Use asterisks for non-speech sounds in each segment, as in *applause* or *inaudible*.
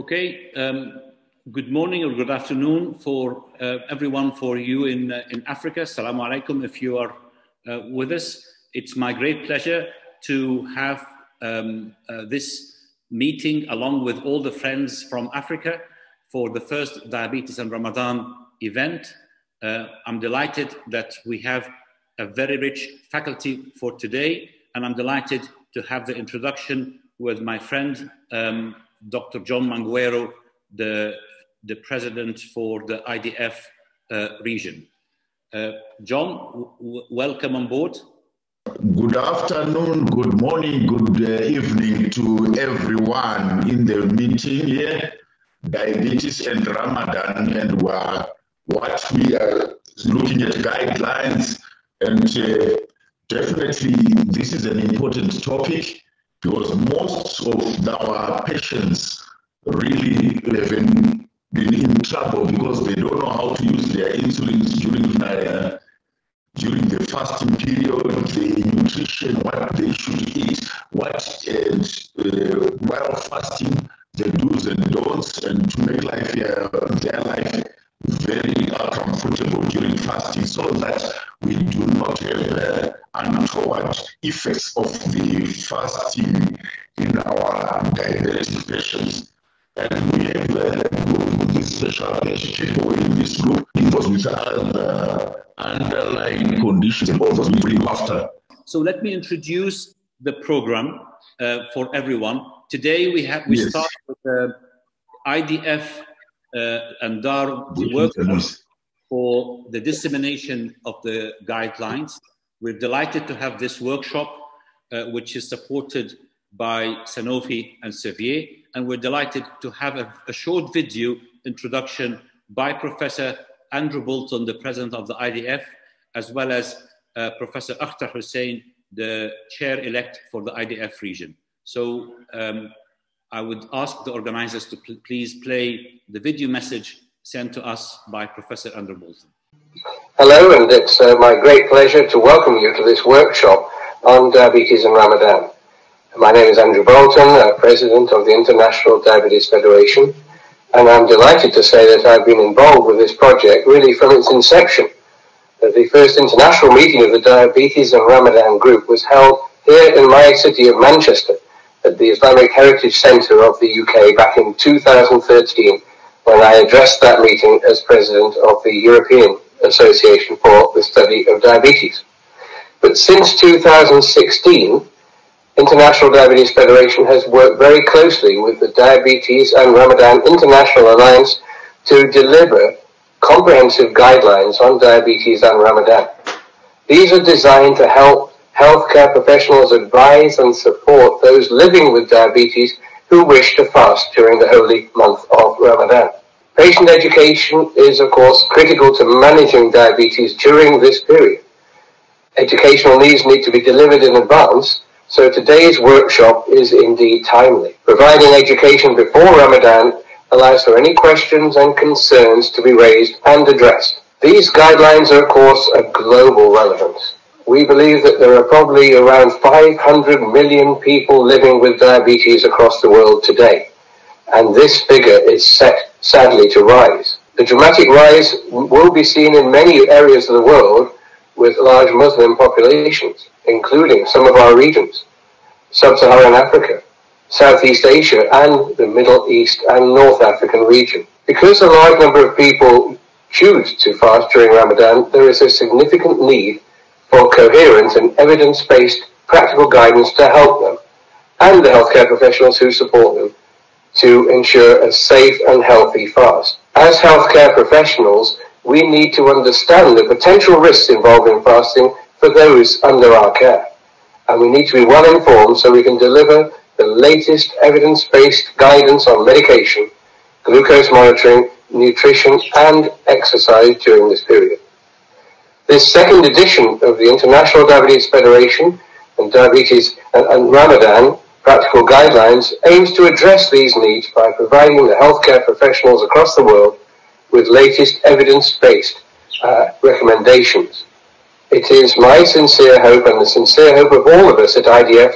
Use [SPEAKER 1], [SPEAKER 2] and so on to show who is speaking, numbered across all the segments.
[SPEAKER 1] Okay. Um, good morning or good afternoon for uh, everyone for you in, uh, in Africa. Assalamu alaikum if you are uh, with us. It's my great pleasure to have um, uh, this meeting along with all the friends from Africa for the first Diabetes and Ramadan event. Uh, I'm delighted that we have a very rich faculty for today, and I'm delighted to have the introduction with my friend um, Dr. John Manguero, the, the president for the IDF uh, region. Uh, John, welcome on board.
[SPEAKER 2] Good afternoon, good morning, good uh, evening to everyone in the meeting here. Diabetes and Ramadan, and what we are looking at guidelines, and uh, definitely this is an important topic because most of our patients really have been, been in trouble because they don't know how to use their insulin during uh, during the fasting period, the nutrition, what they should eat, what and uh, while fasting, the do's and don'ts, and to make life uh, their life very uh, comfortable during fasting so that we do not have uh, untoward effects of the fasting in our diabetic patients. And we have uh, this special people in this group, those with other underlying conditions and we bring after.
[SPEAKER 1] So let me introduce the program uh, for everyone. Today we have we yes. start with the IDF uh, and DAR work for the dissemination of the guidelines. We're delighted to have this workshop, uh, which is supported by Sanofi and Servier, and we're delighted to have a, a short video introduction by Professor Andrew Boulton, the president of the IDF, as well as uh, Professor Akhtar Hussain, the chair-elect for the IDF region. So um, I would ask the organizers to pl please play the video message sent to us by Professor Andrew Boulton.
[SPEAKER 3] Hello, and it's uh, my great pleasure to welcome you to this workshop on diabetes and Ramadan. My name is Andrew Boulton, uh, President of the International Diabetes Federation, and I'm delighted to say that I've been involved with this project really from its inception. Uh, the first international meeting of the Diabetes and Ramadan Group was held here in my city of Manchester at the Islamic Heritage Centre of the UK back in 2013 when I addressed that meeting as President of the European Association for the Study of Diabetes. But since 2016, International Diabetes Federation has worked very closely with the Diabetes and Ramadan International Alliance to deliver comprehensive guidelines on diabetes and Ramadan. These are designed to help healthcare professionals advise and support those living with diabetes who wish to fast during the holy month of Ramadan. Patient education is, of course, critical to managing diabetes during this period. Educational needs need to be delivered in advance, so today's workshop is indeed timely. Providing education before Ramadan allows for any questions and concerns to be raised and addressed. These guidelines are, of course, of global relevance we believe that there are probably around 500 million people living with diabetes across the world today. And this figure is set, sadly, to rise. The dramatic rise will be seen in many areas of the world with large Muslim populations, including some of our regions, Sub-Saharan Africa, Southeast Asia, and the Middle East and North African region. Because a large number of people choose to fast during Ramadan, there is a significant need for coherent and evidence-based practical guidance to help them and the healthcare professionals who support them to ensure a safe and healthy fast. As healthcare professionals, we need to understand the potential risks involved in fasting for those under our care. And we need to be well informed so we can deliver the latest evidence-based guidance on medication, glucose monitoring, nutrition, and exercise during this period. This second edition of the International Diabetes Federation and Diabetes and, and Ramadan Practical Guidelines aims to address these needs by providing the healthcare professionals across the world with latest evidence-based uh, recommendations. It is my sincere hope and the sincere hope of all of us at IDF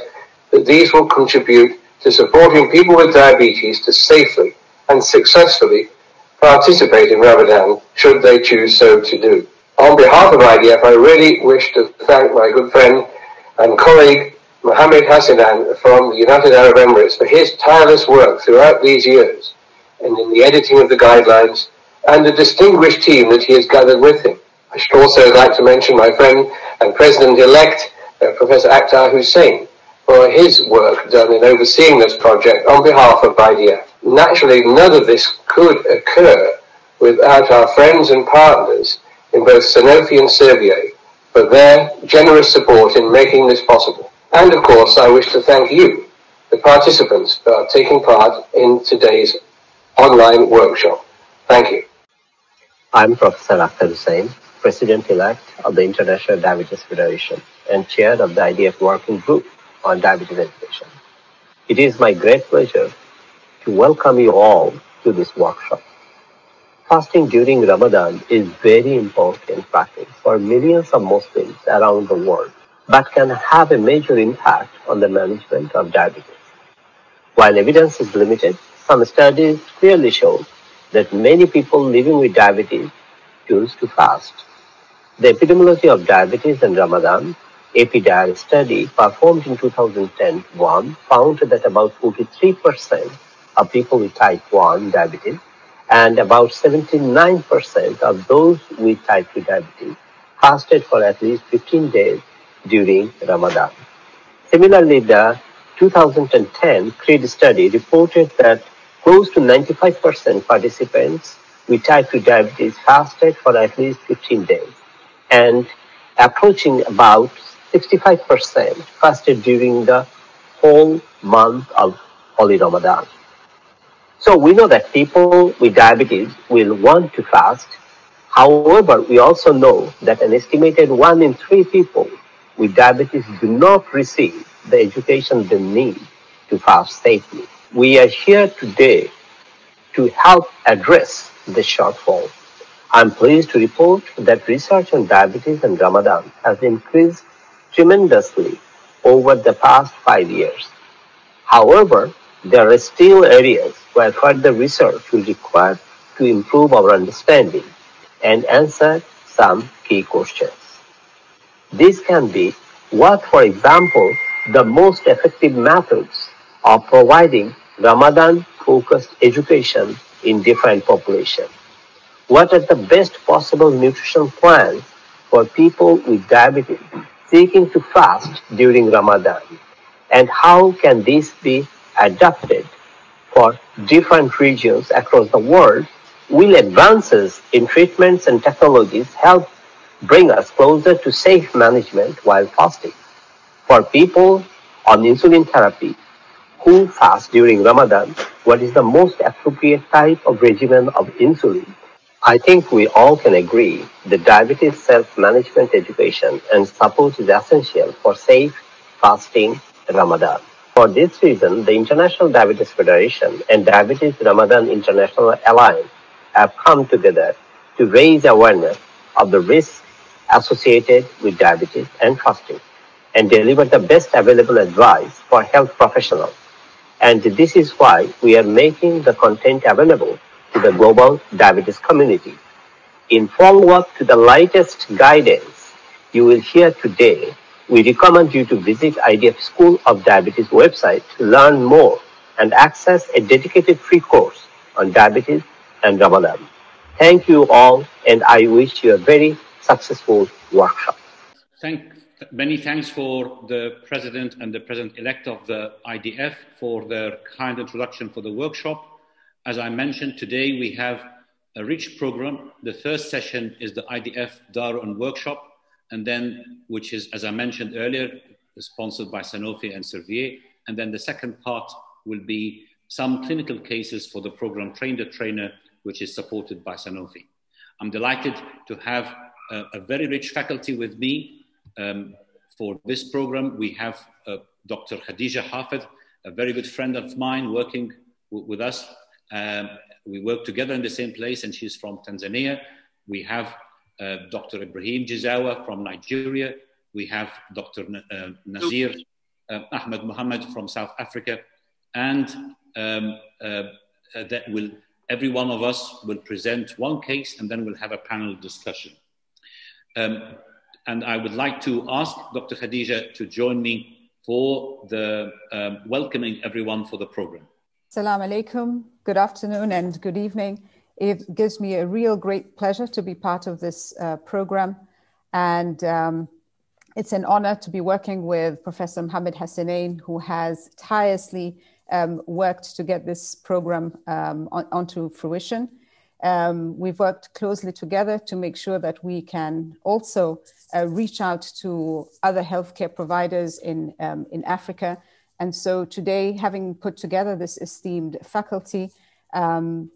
[SPEAKER 3] that these will contribute to supporting people with diabetes to safely and successfully participate in Ramadan should they choose so to do. On behalf of IDF, I really wish to thank my good friend and colleague Mohammed Hassanein from the United Arab Emirates for his tireless work throughout these years and in the editing of the guidelines and the distinguished team that he has gathered with him. I should also like to mention my friend and President-elect, uh, Professor Akhtar Hussain, for his work done in overseeing this project on behalf of IDF. Naturally, none of this could occur without our friends and partners in both Sanofi and Servier for their generous support in making this possible. And of course, I wish to thank you, the participants, for taking part in today's online workshop. Thank you.
[SPEAKER 4] I'm Professor Akhtar Hussain, President-elect of the International Diabetes Federation and Chair of the IDF Working Group on Diabetes Education. It is my great pleasure to welcome you all to this workshop. Fasting during Ramadan is very important practice for millions of Muslims around the world, but can have a major impact on the management of diabetes. While evidence is limited, some studies clearly show that many people living with diabetes choose to fast. The epidemiology of diabetes and Ramadan, EPIDIAR study performed in 2010-1 found that about 43% of people with type 1 diabetes and about 79% of those with type 2 diabetes fasted for at least 15 days during Ramadan. Similarly, the 2010 CREED study reported that close to 95% participants with type 2 diabetes fasted for at least 15 days and approaching about 65% fasted during the whole month of Holy Ramadan. So we know that people with diabetes will want to fast. However, we also know that an estimated one in three people with diabetes do not receive the education they need to fast safely. We are here today to help address this shortfall. I'm pleased to report that research on diabetes and Ramadan has increased tremendously over the past five years. However, there are still areas where further research will require to improve our understanding and answer some key questions. This can be what, for example, the most effective methods of providing Ramadan-focused education in different populations. What are the best possible nutrition plans for people with diabetes seeking to fast during Ramadan? And how can this be adapted for different regions across the world, will advances in treatments and technologies help bring us closer to safe management while fasting. For people on insulin therapy who fast during Ramadan, what is the most appropriate type of regimen of insulin? I think we all can agree that diabetes self-management education and support is essential for safe fasting Ramadan. For this reason, the International Diabetes Federation and Diabetes Ramadan International Alliance have come together to raise awareness of the risks associated with diabetes and fasting and deliver the best available advice for health professionals. And this is why we are making the content available to the global diabetes community. In follow-up to the latest guidance you will hear today we recommend you to visit IDF School of Diabetes website to learn more and access a dedicated free course on diabetes and Ramadan. Thank you all, and I wish you a very successful workshop.
[SPEAKER 1] Thank, many thanks for the President and the President-elect of the IDF for their kind introduction for the workshop. As I mentioned, today we have a rich program. The first session is the IDF Darun workshop and then which is, as I mentioned earlier, sponsored by Sanofi and Servier. And then the second part will be some clinical cases for the program Train the Trainer, which is supported by Sanofi. I'm delighted to have a, a very rich faculty with me um, for this program. We have uh, Dr. Khadija Hafid, a very good friend of mine working with us. Um, we work together in the same place and she's from Tanzania. We have uh, Dr. Ibrahim Gezawa from Nigeria. We have Dr. N- uh, Nazir uh, Ahmed Muhammad from South Africa. And um, uh, uh, that will every one of us will present one case and then we'll have a panel discussion. Um, and I would like to ask Dr. Khadija to join me for the um, welcoming everyone for the program.
[SPEAKER 5] Salam alaikum, good afternoon and good evening. It gives me a real great pleasure to be part of this uh, program. And um, it's an honor to be working with Professor Mohammed Hassanein, who has tirelessly um, worked to get this program um, on, onto fruition. Um, we've worked closely together to make sure that we can also uh, reach out to other healthcare providers in, um, in Africa. And so today, having put together this esteemed faculty, um,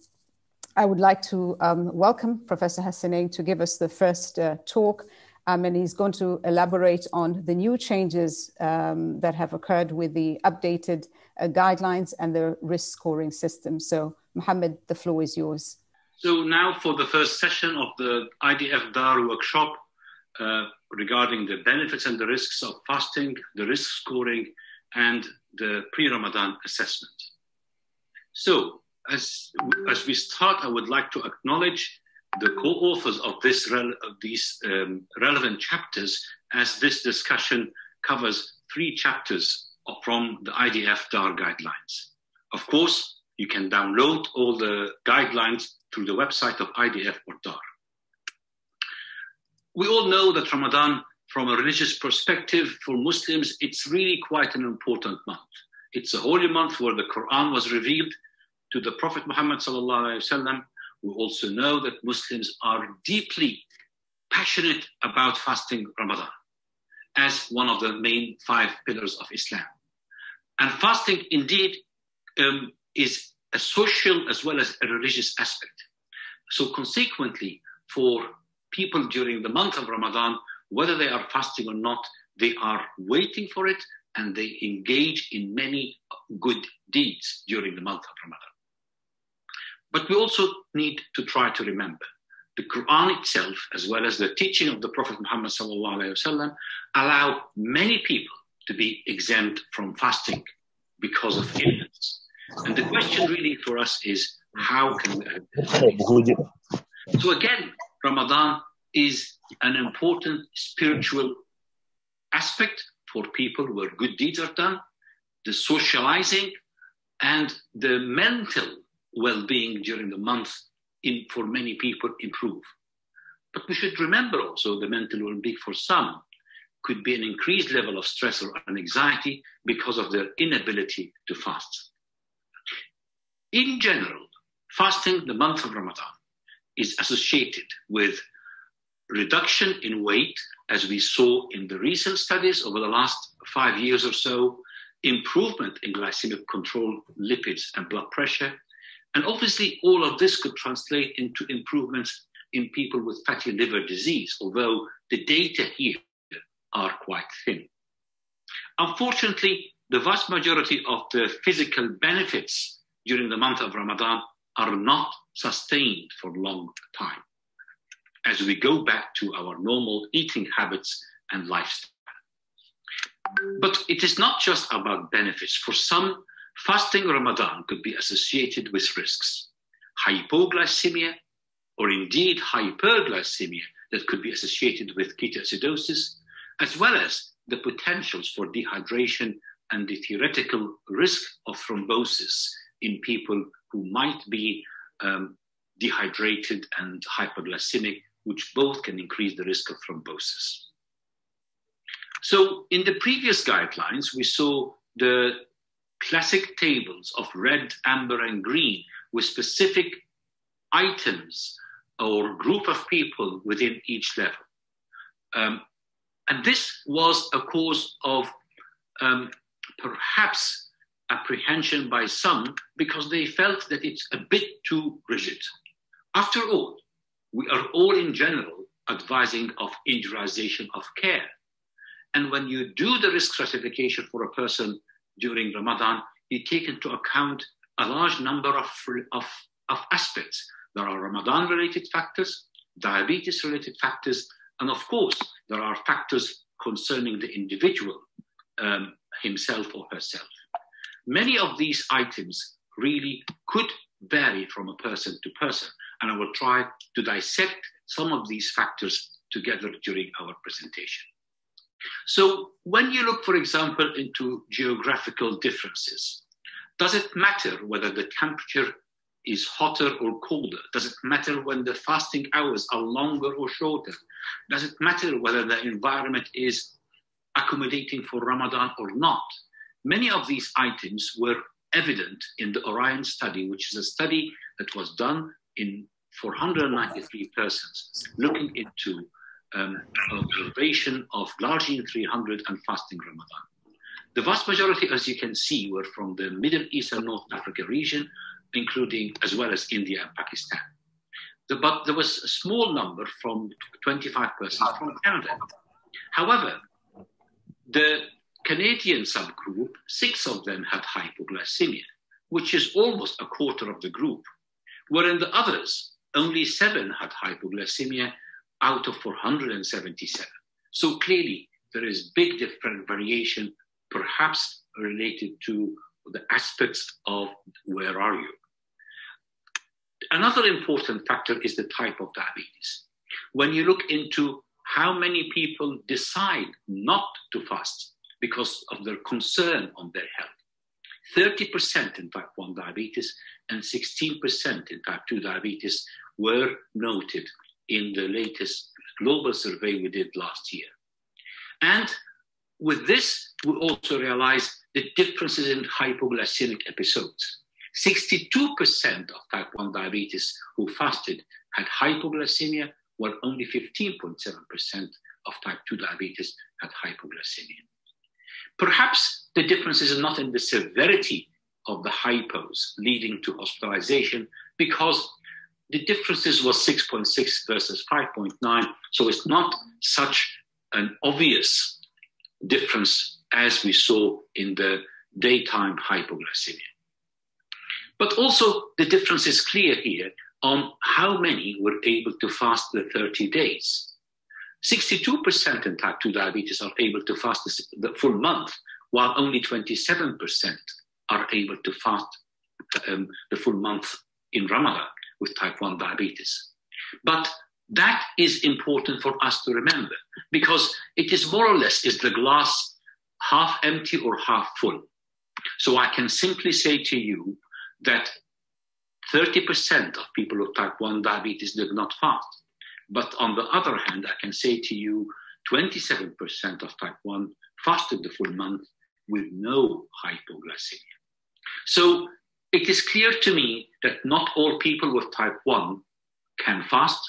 [SPEAKER 5] I would like to um, welcome Professor Hassanein to give us the first uh, talk um, and he's going to elaborate on the new changes um, that have occurred with the updated uh, guidelines and the risk scoring system. So, Mohammed, the floor is yours.
[SPEAKER 6] So, now for the first session of the IDF DAR workshop uh, regarding the benefits and the risks of fasting, the risk scoring, and the pre Ramadan assessment. So, as, as we start, I would like to acknowledge the co-authors of, this of these um, relevant chapters as this discussion covers three chapters from the IDF DAR guidelines. Of course, you can download all the guidelines through the website of IDF or DAR. We all know that Ramadan, from a religious perspective, for Muslims, it's really quite an important month. It's a holy month where the Quran was revealed to the Prophet Muhammad we also know that Muslims are deeply passionate about fasting Ramadan as one of the main five pillars of Islam. And fasting indeed um, is a social as well as a religious aspect. So, consequently, for people during the month of Ramadan, whether they are fasting or not, they are waiting for it and they engage in many good deeds during the month of Ramadan. But we also need to try to remember the Quran itself, as well as the teaching of the Prophet Muhammad wasallam, allow many people to be exempt from fasting because of illness. And the question really for us is how can we So again, Ramadan is an important spiritual aspect for people where good deeds are done, the socializing and the mental well-being during the month in, for many people improve. But we should remember also the mental well-being for some could be an increased level of stress or anxiety because of their inability to fast. In general, fasting the month of Ramadan is associated with reduction in weight, as we saw in the recent studies over the last five years or so, improvement in glycemic control, lipids, and blood pressure, and obviously, all of this could translate into improvements in people with fatty liver disease, although the data here are quite thin. Unfortunately, the vast majority of the physical benefits during the month of Ramadan are not sustained for a long time as we go back to our normal eating habits and lifestyle. But it is not just about benefits. For some, Fasting Ramadan could be associated with risks. Hypoglycemia, or indeed hyperglycemia, that could be associated with ketoacidosis, as well as the potentials for dehydration and the theoretical risk of thrombosis in people who might be um, dehydrated and hyperglycemic, which both can increase the risk of thrombosis. So, in the previous guidelines, we saw the classic tables of red, amber, and green with specific items or group of people within each level. Um, and this was a cause of um, perhaps apprehension by some because they felt that it's a bit too rigid. After all, we are all in general advising of individualization of care. And when you do the risk stratification for a person during Ramadan, you take into account a large number of, of, of aspects. There are Ramadan related factors, diabetes related factors, and of course, there are factors concerning the individual um, himself or herself. Many of these items really could vary from a person to person. And I will try to dissect some of these factors together during our presentation. So when you look, for example, into geographical differences, does it matter whether the temperature is hotter or colder? Does it matter when the fasting hours are longer or shorter? Does it matter whether the environment is accommodating for Ramadan or not? Many of these items were evident in the Orion study, which is a study that was done in 493 persons, looking into um, observation of Glargine 300 and fasting Ramadan. The vast majority, as you can see, were from the Middle East and North Africa region, including as well as India and Pakistan. The, but there was a small number from 25% from Canada. However, the Canadian subgroup, six of them had hypoglycemia, which is almost a quarter of the group, wherein the others, only seven had hypoglycemia out of 477. So clearly, there is big different variation, perhaps related to the aspects of where are you. Another important factor is the type of diabetes. When you look into how many people decide not to fast because of their concern on their health, 30% in type 1 diabetes and 16% in type 2 diabetes were noted in the latest global survey we did last year. And with this, we also realized the differences in hypoglycemic episodes. 62% of type 1 diabetes who fasted had hypoglycemia, while only 15.7% of type 2 diabetes had hypoglycemia. Perhaps the difference is not in the severity of the hypos leading to hospitalization, because the differences was 6.6 versus 5.9, so it's not such an obvious difference as we saw in the daytime hypoglycemia. But also, the difference is clear here on how many were able to fast the 30 days. 62% in type 2 diabetes are able to fast the full month, while only 27% are able to fast um, the full month in Ramadan with type 1 diabetes. But that is important for us to remember because it is more or less is the glass half empty or half full. So I can simply say to you that 30% of people with type 1 diabetes did not fast. But on the other hand, I can say to you 27% of type 1 fasted the full month with no hypoglycemia. So it is clear to me that not all people with type 1 can fast,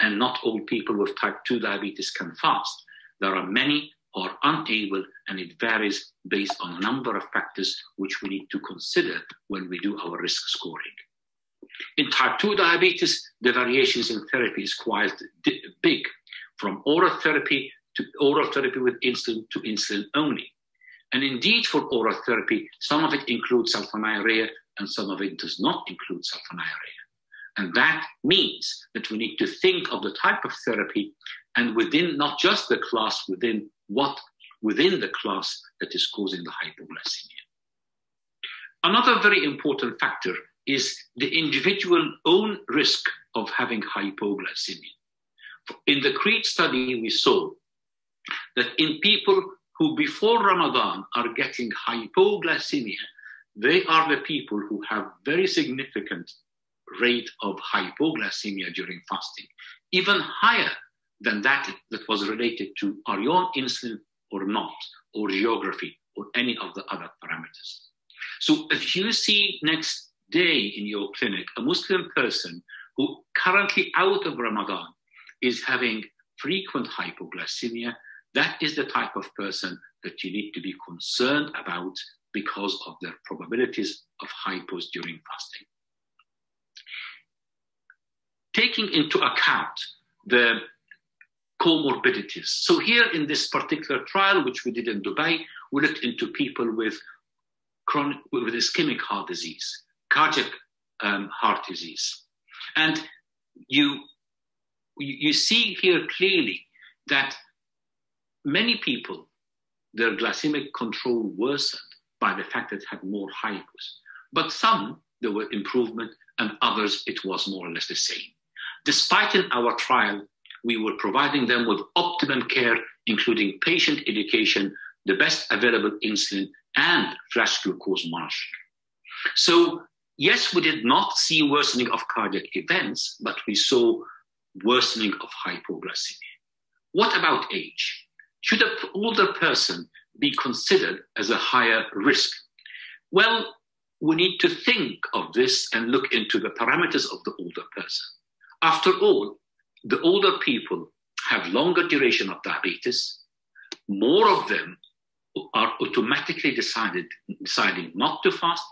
[SPEAKER 6] and not all people with type 2 diabetes can fast. There are many who are unable, and it varies based on a number of factors which we need to consider when we do our risk scoring. In type 2 diabetes, the variations in therapy is quite big, from oral therapy to oral therapy with insulin to insulin only. And indeed, for oral therapy, some of it includes sulfonylurea and some of it does not include sulfonylurea. And that means that we need to think of the type of therapy and within not just the class, within what within the class that is causing the hypoglycemia. Another very important factor is the individual own risk of having hypoglycemia. In the CREED study, we saw that in people who before Ramadan are getting hypoglycemia, they are the people who have very significant rate of hypoglycemia during fasting, even higher than that that was related to are you on insulin or not, or geography, or any of the other parameters. So if you see next day in your clinic a Muslim person who currently out of Ramadan is having frequent hypoglycemia, that is the type of person that you need to be concerned about because of the probabilities of hypos during fasting. Taking into account the comorbidities. So here in this particular trial, which we did in Dubai, we looked into people with chronic, with ischemic heart disease, cardiac um, heart disease. And you, you see here clearly that many people, their glycemic control worsened by the fact that had more hypos. But some there were improvement, and others it was more or less the same. Despite in our trial, we were providing them with optimum care, including patient education, the best available insulin, and flash glucose monitoring. So, yes, we did not see worsening of cardiac events, but we saw worsening of hypoglycemia. What about age? Should an older person be considered as a higher risk? Well, we need to think of this and look into the parameters of the older person. After all, the older people have longer duration of diabetes. More of them are automatically decided, deciding not to fast,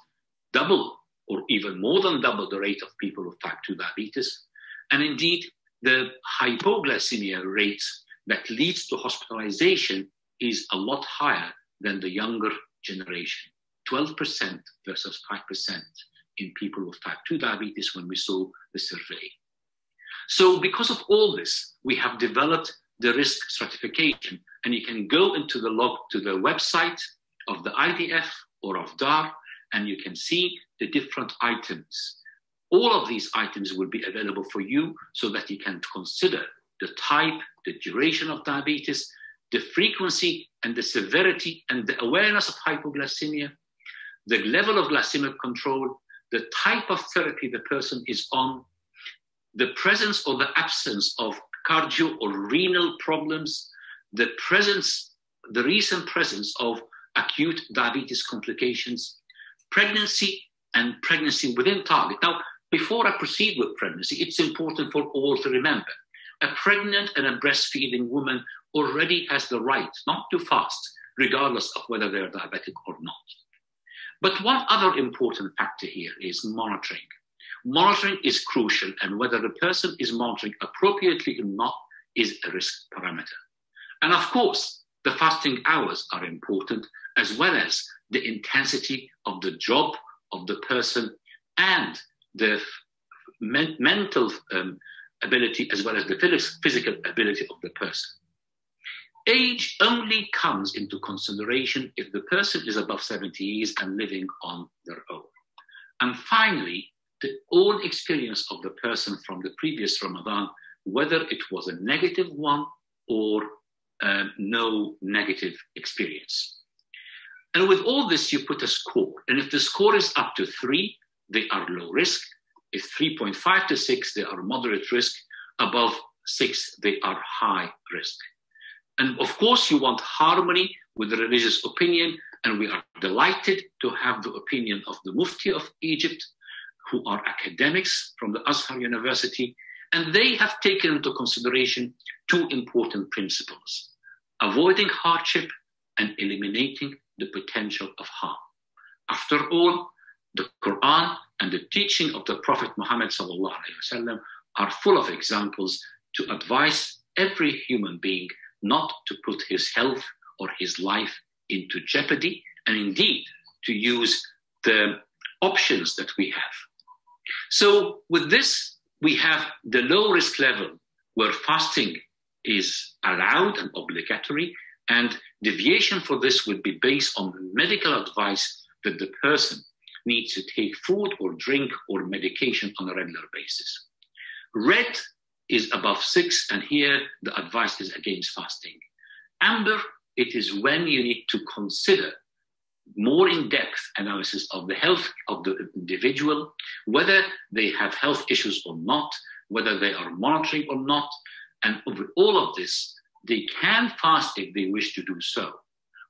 [SPEAKER 6] double or even more than double the rate of people with type 2 diabetes. And indeed, the hypoglycemia rates that leads to hospitalization is a lot higher than the younger generation 12% versus 5% in people with type 2 diabetes when we saw the survey. So, because of all this, we have developed the risk stratification, and you can go into the log to the website of the IDF or of DAR, and you can see the different items. All of these items will be available for you so that you can consider the type, the duration of diabetes, the frequency and the severity and the awareness of hypoglycemia, the level of glycemic control, the type of therapy the person is on, the presence or the absence of cardio or renal problems, the presence, the recent presence of acute diabetes complications, pregnancy and pregnancy within target. Now, before I proceed with pregnancy, it's important for all to remember a pregnant and a breastfeeding woman already has the right not to fast, regardless of whether they're diabetic or not. But one other important factor here is monitoring. Monitoring is crucial, and whether the person is monitoring appropriately or not is a risk parameter. And of course, the fasting hours are important, as well as the intensity of the job of the person and the men- mental um, ability as well as the physical ability of the person. Age only comes into consideration if the person is above 70 years and living on their own. And finally, the own experience of the person from the previous Ramadan, whether it was a negative one or um, no negative experience. And with all this, you put a score. And if the score is up to three, they are low risk. If 3.5 to 6, they are moderate risk. Above 6, they are high risk. And of course, you want harmony with the religious opinion. And we are delighted to have the opinion of the Mufti of Egypt, who are academics from the Azhar University. And they have taken into consideration two important principles avoiding hardship and eliminating the potential of harm. After all, the Quran and the teaching of the Prophet Muhammad are full of examples to advise every human being not to put his health or his life into jeopardy, and indeed to use the options that we have. So, with this, we have the low risk level where fasting is allowed and obligatory, and deviation for this would be based on medical advice that the person needs to take food or drink or medication on a regular basis. Red is above six, and here the advice is against fasting. Amber, it is when you need to consider more in-depth analysis of the health of the individual, whether they have health issues or not, whether they are monitoring or not, and over all of this, they can fast if they wish to do so.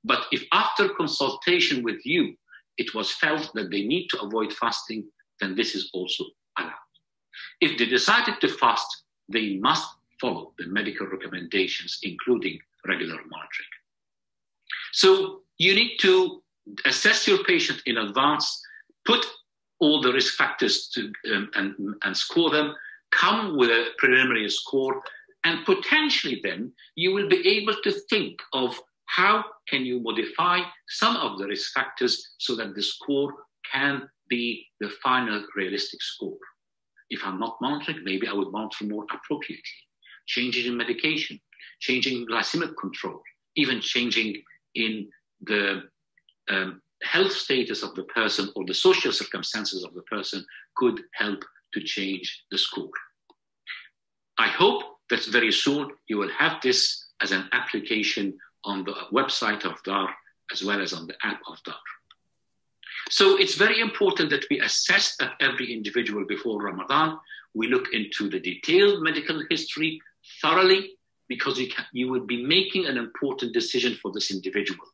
[SPEAKER 6] But if after consultation with you, it was felt that they need to avoid fasting, then this is also allowed. If they decided to fast, they must follow the medical recommendations, including regular monitoring. So you need to assess your patient in advance, put all the risk factors to, um, and, and score them, come with a preliminary score, and potentially then you will be able to think of how can you modify some of the risk factors so that the score can be the final realistic score. If I'm not monitoring, maybe I would monitor more appropriately. Changes in medication, changing glycemic control, even changing in the um, health status of the person or the social circumstances of the person could help to change the score. I hope that very soon you will have this as an application on the website of DAR as well as on the app of DAR. So it's very important that we assess every individual before Ramadan. We look into the detailed medical history thoroughly because you, can, you would be making an important decision for this individual.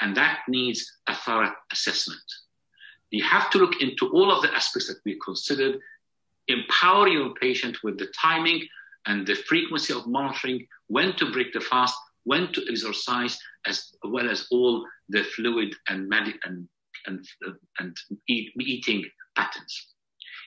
[SPEAKER 6] And that needs a thorough assessment. You have to look into all of the aspects that we considered, empower your patient with the timing and the frequency of monitoring, when to break the fast, when to exercise, as well as all the fluid and, med- and, and, and eat, eating patterns.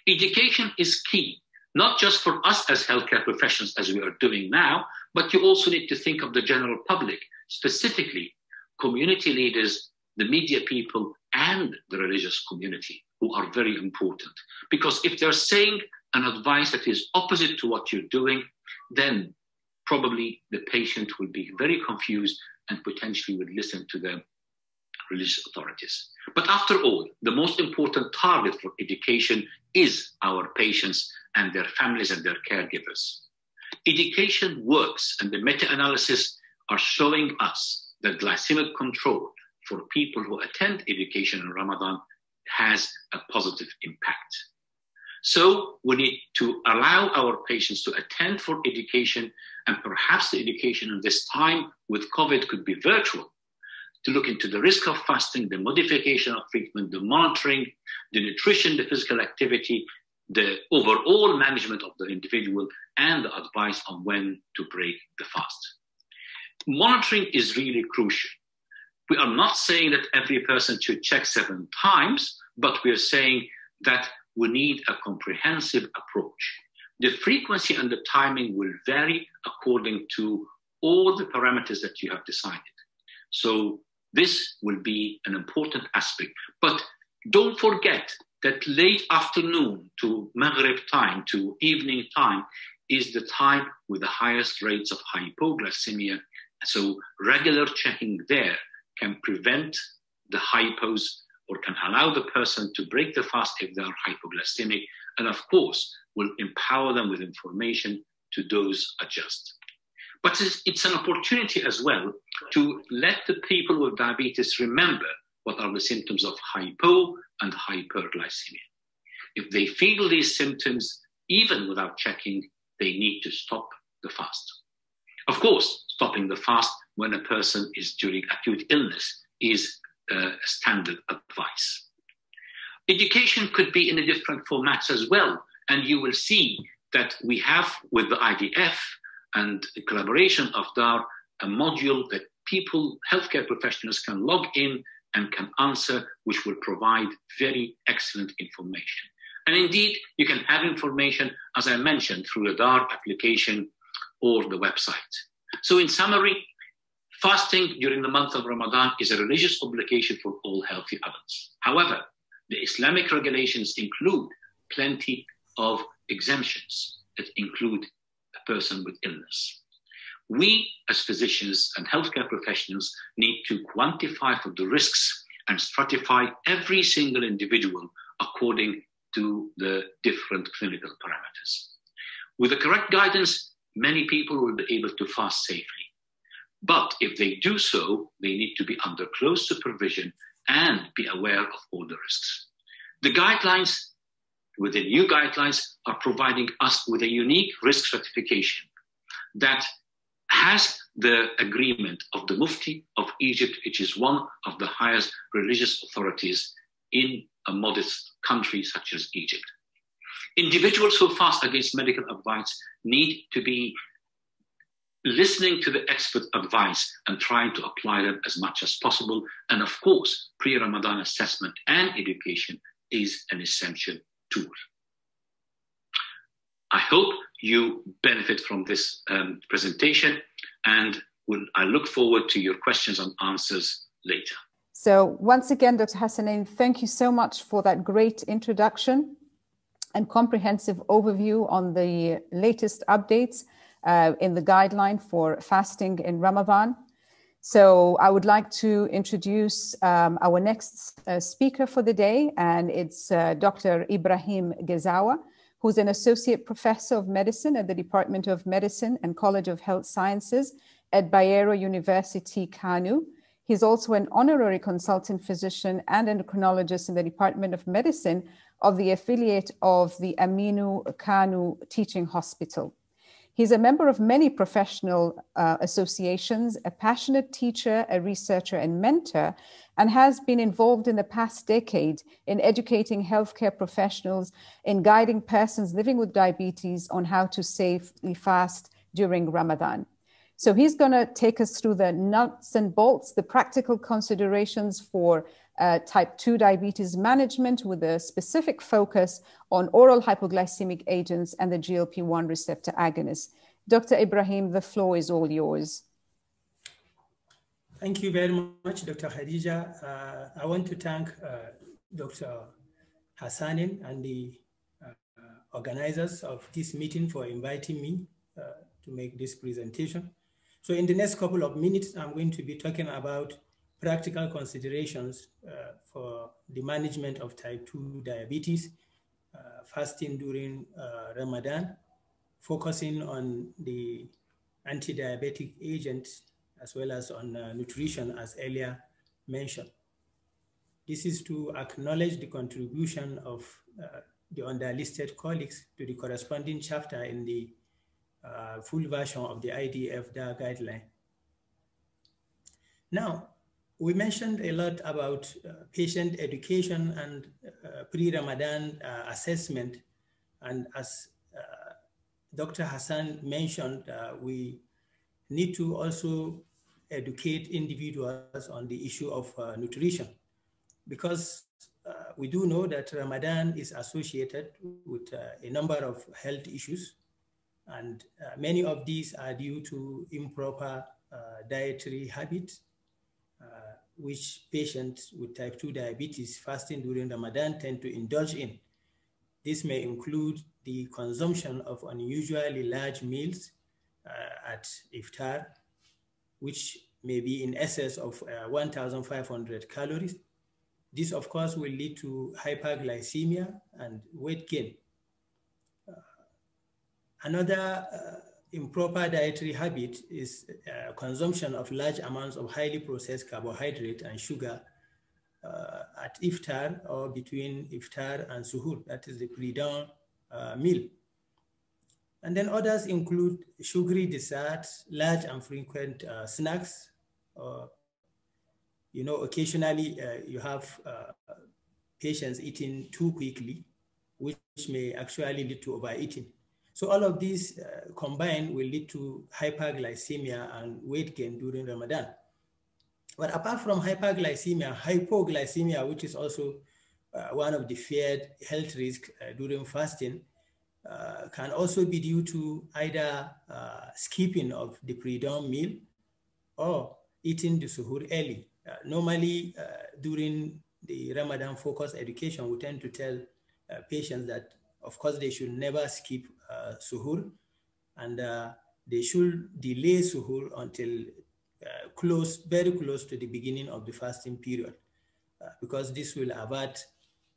[SPEAKER 6] Education is key, not just for us as healthcare professionals, as we are doing now, but you also need to think of the general public, specifically community leaders, the media people, and the religious community, who are very important. Because if they're saying an advice that is opposite to what you're doing, then probably the patient will be very confused and potentially would listen to the religious authorities. But after all, the most important target for education is our patients and their families and their caregivers. Education works, and the meta analysis are showing us that glycemic control for people who attend education in Ramadan has a positive impact. So we need to allow our patients to attend for education, and perhaps the education in this time with COVID could be virtual, to look into the risk of fasting, the modification of treatment, the monitoring, the nutrition, the physical activity, the overall management of the individual, and the advice on when to break the fast. Monitoring is really crucial. We are not saying that every person should check seven times, but we are saying that we need a comprehensive approach. The frequency and the timing will vary according to all the parameters that you have decided. So this will be an important aspect. But don't forget that late afternoon to Maghrib time, to evening time, is the time with the highest rates of hypoglycemia. So regular checking there can prevent the hypos or can allow the person to break the fast if they are hypoglycemic, and of course, will empower them with information to dose adjust. But it's, it's an opportunity as well to let the people with diabetes remember what are the symptoms of hypo and hyperglycemia. If they feel these symptoms, even without checking, they need to stop the fast. Of course, stopping the fast when a person is during acute illness is uh, standard advice. Education could be in a different formats as well, and you will see that we have with the IDF and collaboration of DAR a module that people, healthcare professionals can log in and can answer, which will provide very excellent information. And indeed, you can have information, as I mentioned, through the DAR application or the website. So, in summary, fasting during the month of Ramadan is a religious obligation for all healthy adults. However, the Islamic regulations include plenty of exemptions that include person with illness. We, as physicians and healthcare professionals, need to quantify for the risks and stratify every single individual according to the different clinical parameters. With the correct guidance, many people will be able to fast safely. But if they do so, they need to be under close supervision and be aware of all the risks. The guidelines, with the new guidelines, are providing us with a unique risk stratification that has the agreement of the Mufti of Egypt, which is one of the highest religious authorities in a modest country such as Egypt. Individuals who fast against medical advice need to be listening to the expert advice and trying to apply them as much as possible. And of course, pre Ramadan assessment and education is an essential I hope you benefit from this um, presentation and will, I look forward to your questions and answers later.
[SPEAKER 5] So, once again, Dr. Hassanein, thank you so much for that great introduction and comprehensive overview on the latest updates uh, in the guideline for fasting in Ramadan. So I would like to introduce um, our next uh, speaker for the day, and it's uh, Dr. Ibrahim Gezawa, who's an associate professor of medicine at the Department of Medicine and College of Health Sciences at Bayero University, Kano. He's also an honorary consultant physician and endocrinologist in the Department of Medicine of the affiliate of the Aminu Kano Teaching Hospital. He's a member of many professional uh, associations, a passionate teacher, a researcher, and mentor, and has been involved in the past decade in educating healthcare professionals, in guiding persons living with diabetes on how to safely fast during Ramadan. So he's going to take us through the nuts and bolts, the practical considerations for uh, type 2 diabetes management with a specific focus on oral hypoglycemic agents and the GLP 1 receptor agonists. Dr. Ibrahim, the floor is all yours.
[SPEAKER 7] Thank you very much, Dr. Khadija. Uh, I want to thank uh, Dr. Hassanein and the uh, organizers of this meeting for inviting me uh, to make this presentation. So in the next couple of minutes, I'm going to be talking about practical considerations uh, for the management of type 2 diabetes, uh, fasting during uh, Ramadan, focusing on the anti-diabetic agents as well as on uh, nutrition as earlier mentioned. This is to acknowledge the contribution of uh, the underlisted colleagues to the corresponding chapter in the uh, full version of the IDF guideline. Now, we mentioned a lot about uh, patient education and uh, pre-Ramadan uh, assessment. And as uh, Dr. Hassan mentioned, uh, we need to also educate individuals on the issue of uh, nutrition because we do know that Ramadan is associated with a number of health issues. And many of these are due to improper dietary habits uh, which patients with type 2 diabetes fasting during Ramadan tend to indulge in. This may include the consumption of unusually large meals uh, at iftar, which may be in excess of uh, 1,500 calories. This, of course, will lead to hyperglycemia and weight gain. Uh, another uh, improper dietary habit is uh, consumption of large amounts of highly processed carbohydrate and sugar uh, at iftar or between iftar and suhoor, that is the pre-dawn uh, meal. And then others include sugary desserts, large and frequent uh, snacks, you know, occasionally uh, you have uh, patients eating too quickly, which may actually lead to overeating. So all of these uh, combined will lead to hyperglycemia and weight gain during Ramadan. But apart from hyperglycemia, hypoglycemia, which is also uh, one of the feared health risks uh, during fasting, uh, can also be due to either uh, skipping of the pre-dawn meal or eating the suhoor early. Uh, normally, during the Ramadan focus education, we tend to tell patients that, of course, they should never skip uh, suhoor, and uh, they should delay suhoor until uh, close, very close to the beginning of the fasting period, because this will avert,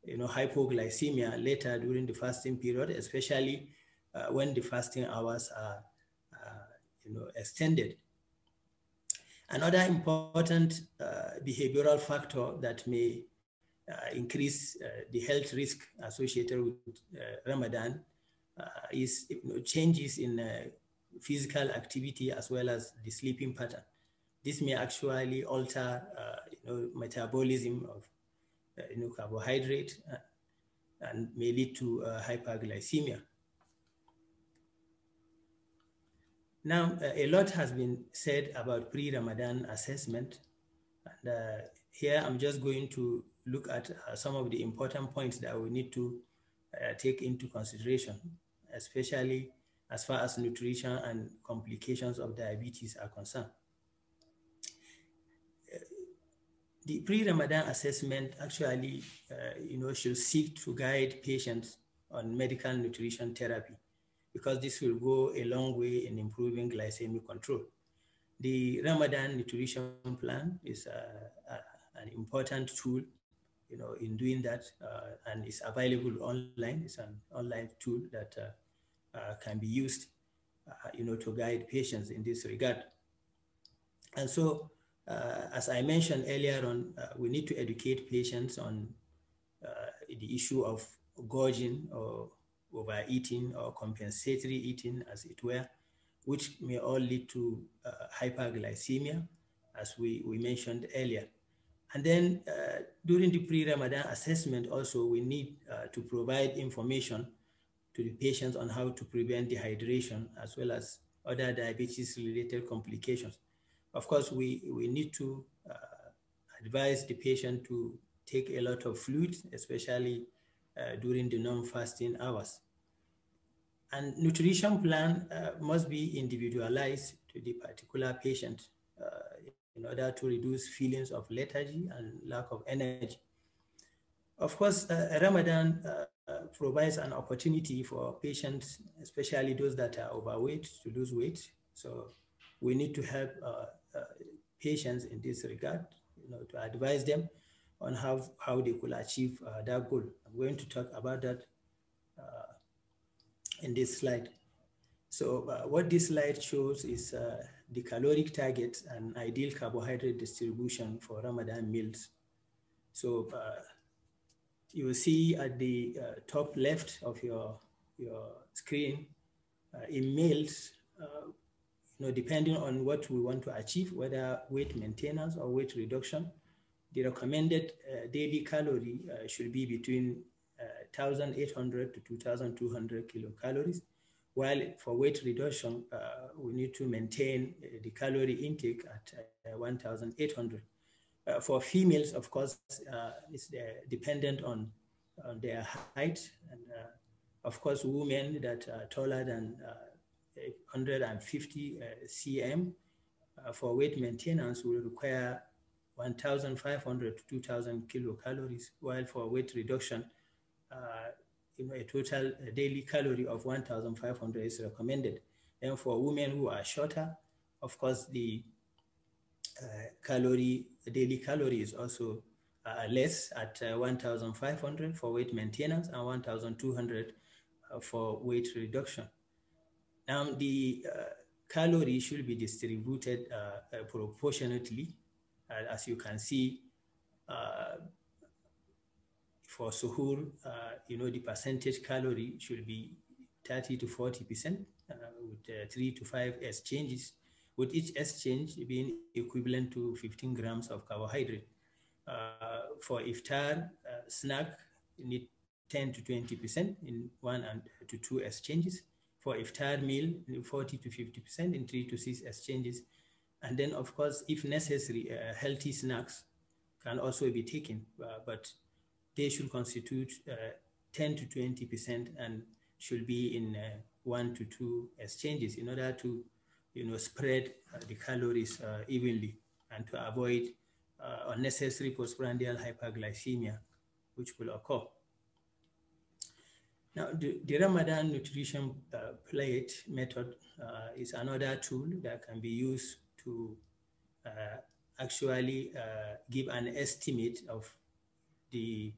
[SPEAKER 7] you know, hypoglycemia later during the fasting period, especially when the fasting hours are, you know, extended. Another important uh, behavioral factor that may uh, increase uh, the health risk associated with Ramadan uh, is you know, changes in uh, physical activity as well as the sleeping pattern. This may actually alter uh, you know, metabolism of you know, carbohydrate and may lead to hyperglycemia. Now, uh, a lot has been said about pre-Ramadan assessment. And uh, here I'm just going to look at uh, some of the important points that we need to take into consideration especially as far as nutrition and complications of diabetes are concerned. The pre-Ramadan assessment actually, uh, you know, should seek to guide patients on medical nutrition therapy because this will go a long way in improving glycemic control. The Ramadan nutrition plan is uh, uh, an important tool, you know, in doing that, uh, and it's available online. It's an online tool that can be used, you know, to guide patients in this regard. And so, uh, as I mentioned earlier on, uh, we need to educate patients on uh, the issue of gorging or overeating or compensatory eating, as it were, which may all lead to uh, hyperglycemia, as we, we mentioned earlier. And then uh, during the pre-Ramadan assessment also, we need uh, to provide information to the patients on how to prevent dehydration as well as other diabetes-related complications. Of course, we, we need to uh, advise the patient to take a lot of fluid, especially uh, during the non-fasting hours. And nutrition plan uh, must be individualized to the particular patient uh, in order to reduce feelings of lethargy and lack of energy. Of course, uh, Ramadan uh, provides an opportunity for patients, especially those that are overweight, to lose weight. So we need to help patients in this regard, you know, to advise them on how, how they could achieve uh, that goal. I'm going to talk about that uh, in this slide. So uh, what this slide shows is uh, the caloric target and ideal carbohydrate distribution for Ramadan meals. So uh, you will see at the uh, top left of your, your screen, emails. males, you know, depending on what we want to achieve, whether weight maintenance or weight reduction, the recommended uh, daily calorie uh, should be between uh, 1,800 to 2,200 kilocalories. While for weight reduction, uh, we need to maintain uh, the calorie intake at uh, for females, of course, it's dependent on, on their height. And of course, women that are taller than 150 cm for weight maintenance will require 1,500 to 2,000 kilocalories, while for weight reduction, uh, you know, a total daily calorie of 1,500 is recommended. And for women who are shorter, of course, the uh, calorie daily calorie is also uh, less at uh, 1,500 for weight maintenance and 1,200 uh, for weight reduction. Now, the uh, calorie should be distributed proportionately uh, as you can see, uh, for suhoor, uh, you know, the percentage calorie should be 30 to 40% with three to five exchanges, with each exchange being equivalent to 15 grams of carbohydrate. for iftar snack, you need 10 to 20% in one and to two exchanges. For iftar meal, 40 to 50% in three to six exchanges. And then, of course, if necessary, uh, healthy snacks can also be taken, uh, but they should constitute uh, 10 to 20% and should be in uh, one to two exchanges in order to, you know, spread uh, the calories uh, evenly and to avoid unnecessary postprandial hyperglycemia, which will occur. Now, the, the Ramadan nutrition plate method is another tool that can be used to uh, actually uh, give an estimate of the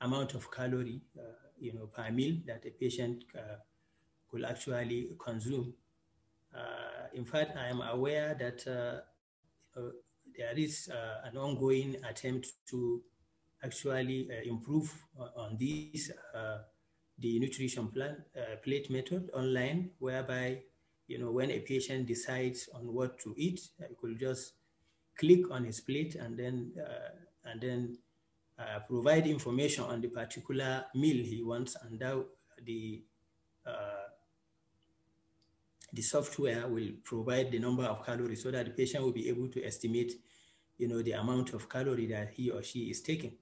[SPEAKER 7] amount of calorie, uh, you know, per meal that a patient could actually consume. In fact, I am aware that there is an ongoing attempt to actually improve on this the nutrition plan uh, plate method online, whereby you know, when a patient decides on what to eat, he could just click on his plate and then uh, and then uh, provide information on the particular meal he wants, and that the uh, the software will provide the number of calories so that the patient will be able to estimate, you know, the amount of calorie that he or she is taking.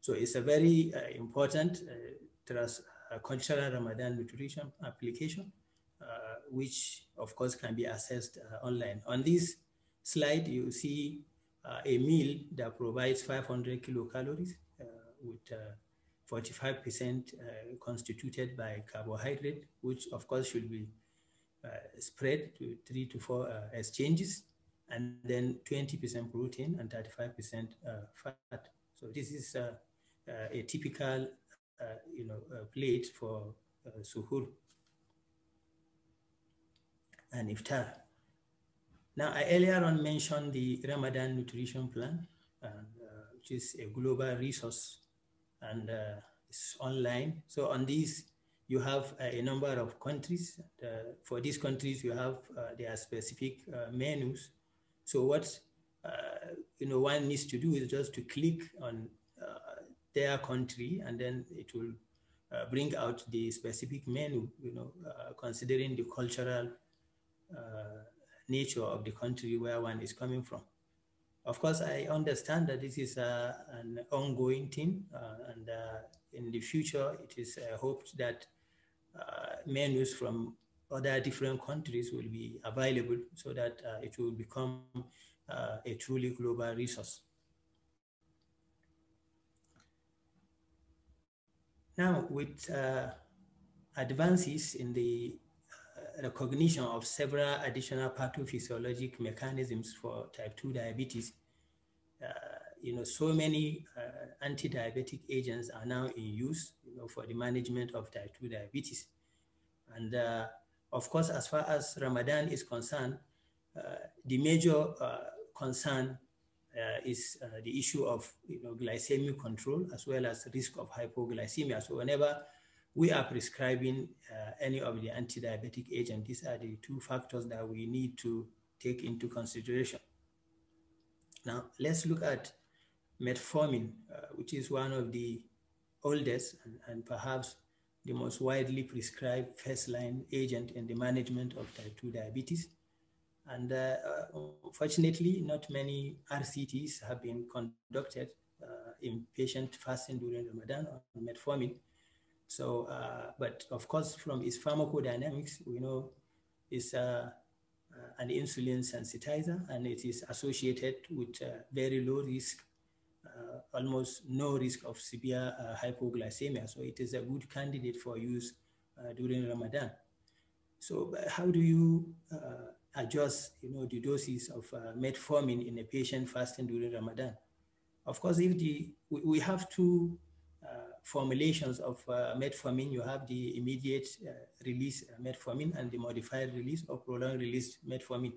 [SPEAKER 7] So it's a very uh, important uh, uh, cultural Ramadan nutrition application uh, which of course can be accessed uh, online. On this slide, you see a meal that provides 500 kilocalories with 45% constituted by carbohydrate, which of course should be spread to three to four exchanges. and then 20% protein and 35% uh, fat. So this is uh, uh, a typical, uh, you know, plate for suhoor and iftar. Now, I earlier on mentioned the Ramadan nutrition plan, which is a global resource and it's online. So on these, you have a number of countries. Uh, for these countries, you have uh, their specific uh, menus. So what you know one needs to do is just to click on their country, and then it will bring out the specific menu. You know, considering the cultural nature of the country where one is coming from. Of course, I understand that this is uh, an ongoing thing, uh, and uh, in the future, it is hoped that menus from other different countries will be available so that it will become a truly global resource. Now, with uh, advances in the uh, recognition of several additional pathophysiologic mechanisms for type 2 diabetes, uh, you know, so many uh, anti-diabetic agents are now in use, for the management of type 2 diabetes. And uh, of course, as far as Ramadan is concerned, uh, the major uh, concern uh, is the issue of you know, glycemic control as well as risk of hypoglycemia. So whenever we are prescribing any of the anti-diabetic agent, these are the two factors that we need to take into consideration. Now, let's look at metformin, uh, which is one of the oldest and, and, perhaps the most widely prescribed first-line agent in the management of type 2 diabetes. And uh, unfortunately, not many RCTs have been conducted uh, in patient fasting during Ramadan on metformin. So, uh, but of course, from its pharmacodynamics, we know it's uh, uh, an insulin sensitizer, and it is associated with uh, very low risk, almost no risk of severe hypoglycemia. So it is a good candidate for use during Ramadan. So how do you adjust, you know, the doses of metformin in a patient fasting during Ramadan? Of course, if the we, we have two formulations of uh, metformin, you have the immediate uh, release uh, metformin and the modified release or prolonged release metformin.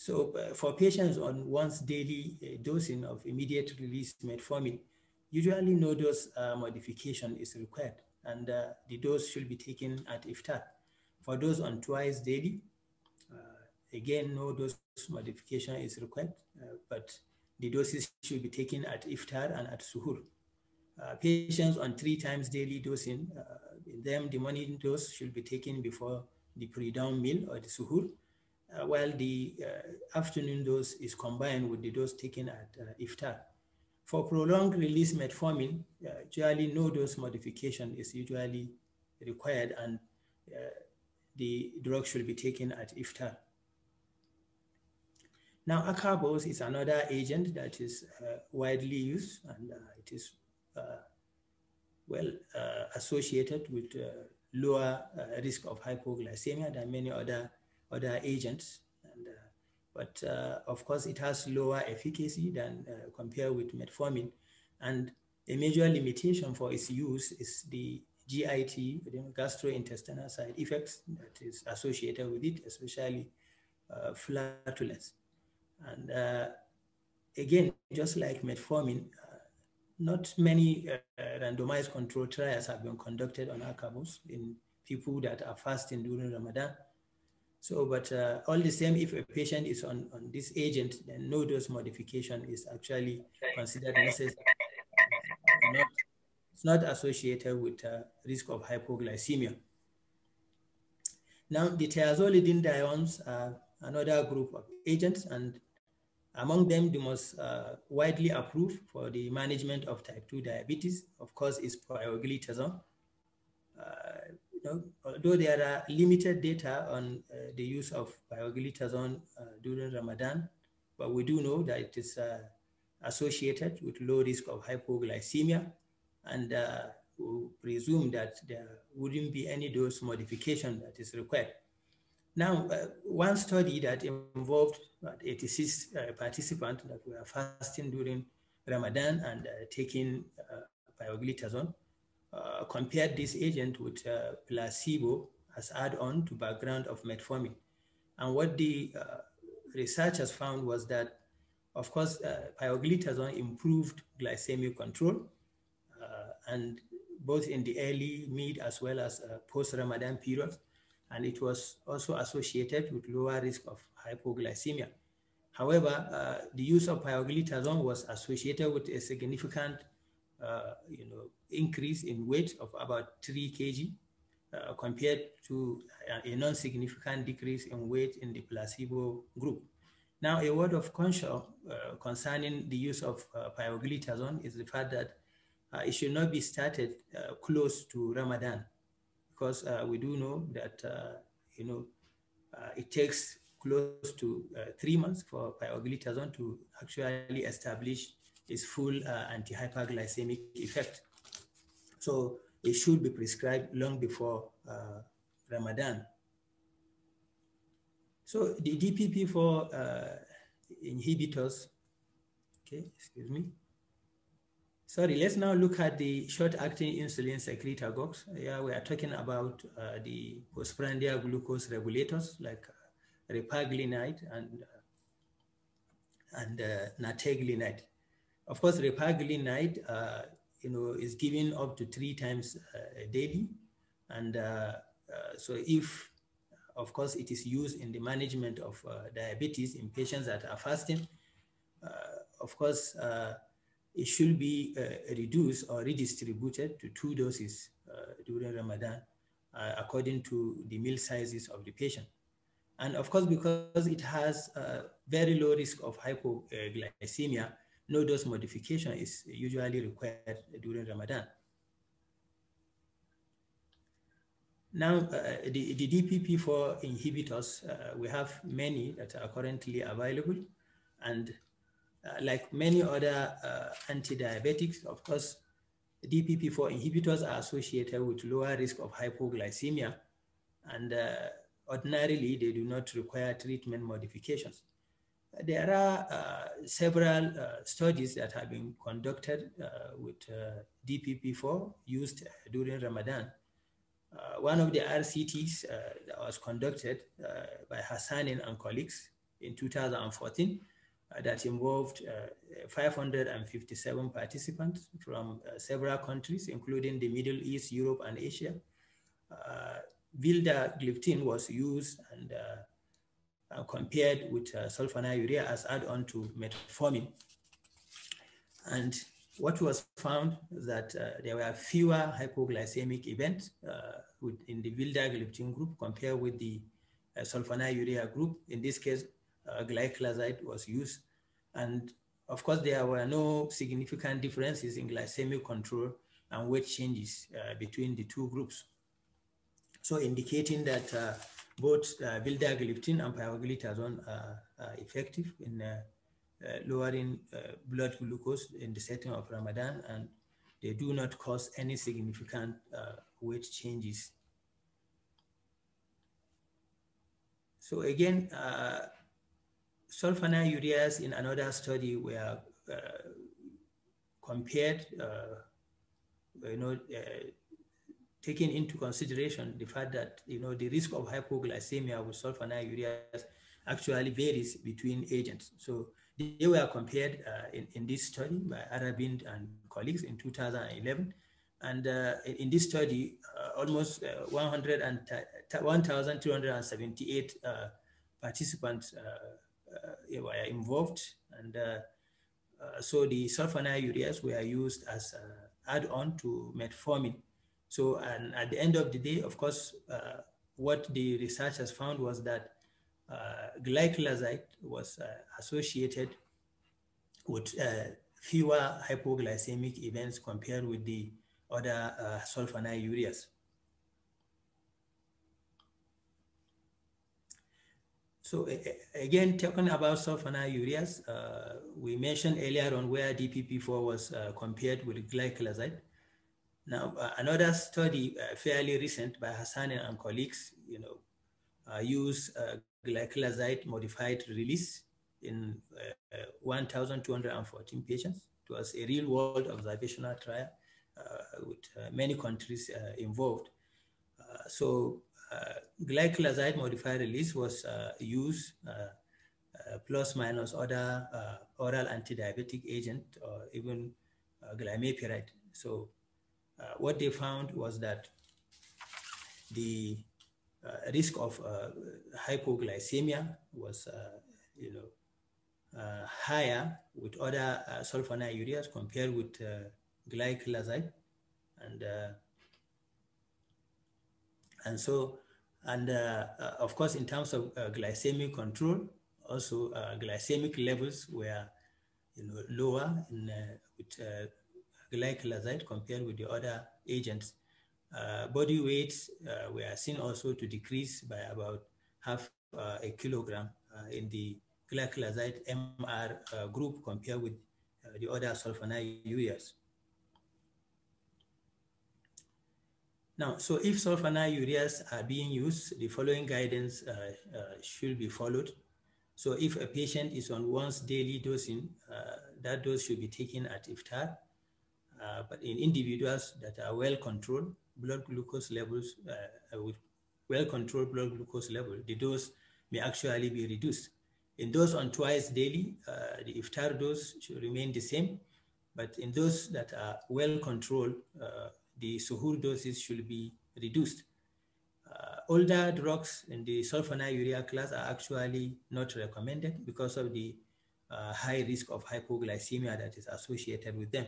[SPEAKER 7] So uh, for patients on once daily uh, dosing of immediate release metformin, usually no dose uh, modification is required and the dose should be taken at iftar. For those on twice daily, again, no dose modification is required, but the doses should be taken at iftar and at suhoor. Uh, patients on three times daily dosing, uh, them the morning dose should be taken before the pre-dawn meal or the suhoor, uh, while the uh, afternoon dose is combined with the dose taken at uh, iftar. For prolonged release metformin, usually no dose modification is usually required and the drug should be taken at iftar. Now, acarbose is another agent that is uh, widely used and uh, it is uh, well uh, associated with uh, lower risk of hypoglycemia than many other other agents. And, but of course, it has lower efficacy than compared with metformin. And a major limitation for its use is the GIT, gastrointestinal side effects that is associated with it, especially uh, flatulence. And uh, again, just like metformin, not many uh, randomized control trials have been conducted on acarbose in people that are fasting during Ramadan. So, but uh, all the same, if a patient is on, on this agent, then no dose modification is actually considered necessary. Not, it's not associated with uh, risk of hypoglycemia. Now, the thiazolidinediones are another group of agents, and among them, the most uh, widely approved for the management of type 2 diabetes, of course, is pioglitazone. Uh, know, although there are limited data on uh, the use of pioglitazone uh, during Ramadan, but we do know that it is uh, associated with low risk of hypoglycemia, and uh, we presume that there wouldn't be any dose modification that is required. Now, uh, one study that involved 86 uh, participants that were fasting during Ramadan and taking pioglitazone uh, compared this agent with uh, placebo as add-on to background of metformin. And what the researchers found was that, of course, pioglitazone improved glycemic control and both in the early, mid, as well as post-Ramadan periods and it was also associated with lower risk of hypoglycemia. However, uh, the use of pioglitazone was associated with a significant uh, you know, increase in weight of about 3 kg uh, compared to a, a non-significant decrease in weight in the placebo group. Now, a word of caution uh, concerning the use of uh, pioglitazone is the fact that uh, it should not be started close to Ramadan because uh, we do know that, uh, you know, uh, it takes close to three months for pioglitazone to actually establish its full anti-hyperglycemic effect. So it should be prescribed long before Ramadan. So the DPP-4 uh, inhibitors, okay, excuse me, Sorry, let's now look at the short-acting insulin secretagogues. Yeah, we are talking about uh, the postprandial glucose regulators like uh, repaglinide and uh, and uh, nateglinide. Of course, repaglinide, uh, you know, is given up to three times uh, daily, and uh, so if, of course, it is used in the management of diabetes in patients that are fasting, of course it should be uh, reduced or redistributed to two doses uh, during Ramadan uh, according to the meal sizes of the patient. And of course, because it has a very low risk of hypoglycemia, no dose modification is usually required during Ramadan. Now, uh, the, the DPP-4 inhibitors, uh, we have many that are currently available, and uh, like many other uh, anti-diabetics, of course, DPP-4 inhibitors are associated with lower risk of hypoglycemia, and uh, ordinarily they do not require treatment modifications. There are uh, several uh, studies that have been conducted uh, with DPP-4 used during Ramadan. one of the RCTs that was conducted by Hassanein and colleagues in 2014 uh, that involved uh, 557 participants from uh, several countries, including the Middle East, Europe, and Asia. Vildagliptin was used and uh, compared with uh, sulfonylurea as add-on to metformin. And what was found that uh, there were fewer hypoglycemic events in the vildagliptin group compared with the uh, sulfonylurea group. In this case, uh, gliclazide was used. And of course, there were no significant differences in glycemic control and weight changes uh, between the two groups. So indicating that uh, both uh, vildagliptin and pioglitazone are, are effective in uh, uh, lowering uh, blood glucose in the setting of Ramadan, and they do not cause any significant uh, weight changes. So again, sulfonylureas in another study were uh, compared, uh, you know, uh, taking into consideration the fact that, you know, the risk of hypoglycemia with sulfonylureas actually varies between agents. So they were compared uh, in, in this study by Aravind and colleagues in 2011. And uh, in this study, uh, almost 1,278 participants uh, were involved. And uh, uh, so the sulfonylureas were used as add-on to metformin. So, and at the end of the day, of course, what the researchers found was that gliclazide was associated with fewer hypoglycemic events compared with the other uh, sulfonylureas. So again, talking about sulfonylureas, uh, we mentioned earlier on where DPP-4 was uh, compared with gliclazide. Now, uh, another study, uh, fairly recent by Hassan and colleagues, you know, uh, use uh, gliclazide modified release in uh, 1,214 patients. It was a real world observational trial with many countries involved. so gliclazide modified release was used plus minus other oral anti-diabetic agent or even glimepiride. So Uh, what they found was that the uh, risk of uh, hypoglycemia was, uh, you know, uh, higher with other uh, sulfonylureas compared with uh, gliclazide, and and so and of course in terms of glycemic control, also glycemic levels were, you know, lower in, with gliclazide compared with the other agents uh, body weights uh, were seen also to decrease by about half uh, a kilogram in the gliclazide MR group compared with the other sulfonylureas. Now, so if sulfonylureas are being used, the following guidance uh, uh, should be followed. So if a patient is on once daily dosing, uh, that dose should be taken at iftar. But in individuals that are well controlled, blood glucose levels, uh, with well-controlled blood glucose level, the dose may actually be reduced. In those on twice daily, uh, the iftar dose should remain the same, but in those that are well controlled, uh, the suhoor doses should be reduced. Uh, older drugs in the sulfonylurea class are actually not recommended because of the uh, high risk of hypoglycemia that is associated with them.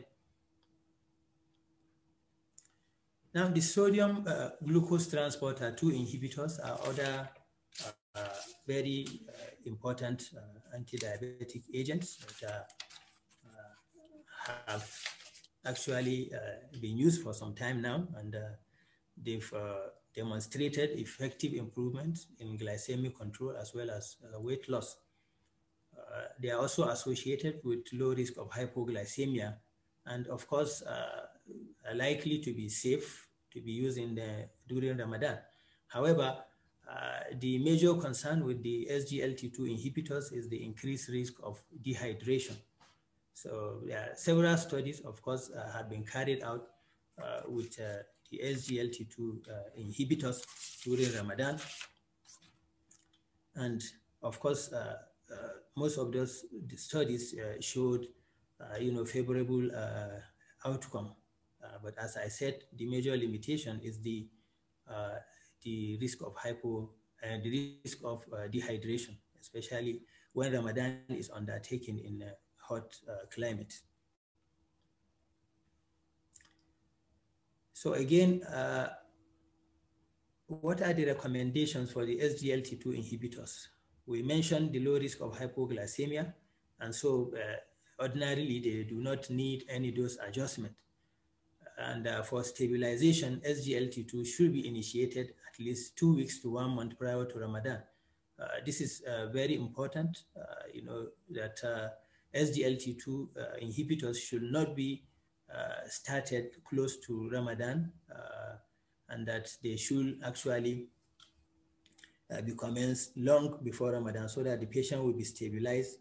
[SPEAKER 7] Now, the sodium uh, glucose transporter 2 inhibitors are other uh, uh very uh, important uh, anti-diabetic agents that have actually been used for some time now, and they've demonstrated effective improvement in glycemic control as well as weight loss. they are also associated with low risk of hypoglycemia and of course are likely to be safe to be used in the, during Ramadan. However, uh, the major concern with the SGLT2 inhibitors is the increased risk of dehydration. So several studies, of course, uh, have been carried out uh, with uh, the SGLT2 uh, inhibitors during Ramadan. And of course, uh, most of those studies showed, you know, favorable outcome uh, but as I said, the major limitation is the uh, the risk of hypo and the risk of uh, dehydration, especially when Ramadan is undertaken in a hot climate. So again, uh, what are the recommendations for the SGLT2 inhibitors? We mentioned the low risk of hypoglycemia, and so uh, ordinarily they do not need any dose adjustment. And uh, for stabilization, SGLT2 should be initiated at least two weeks to one month prior to Ramadan. Uh, this is uh, very important, uh, you know, that uh, SGLT2 uh, inhibitors should not be started close to Ramadan and that they should actually be commenced long before Ramadan so that the patient will be stabilized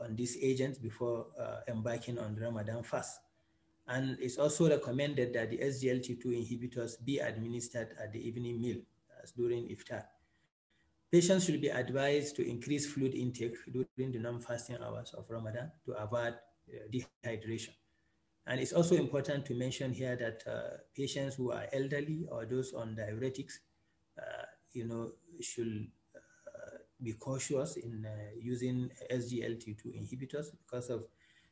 [SPEAKER 7] on these agents before embarking on Ramadan fast. And it's also recommended that the SGLT2 inhibitors be administered at the evening meal as during iftar. Patients should be advised to increase fluid intake during the non-fasting hours of Ramadan to avoid uh, dehydration. And it's also important to mention here that uh, patients who are elderly or those on diuretics, uh, you know, should uh, be cautious in uh, using SGLT2 inhibitors because of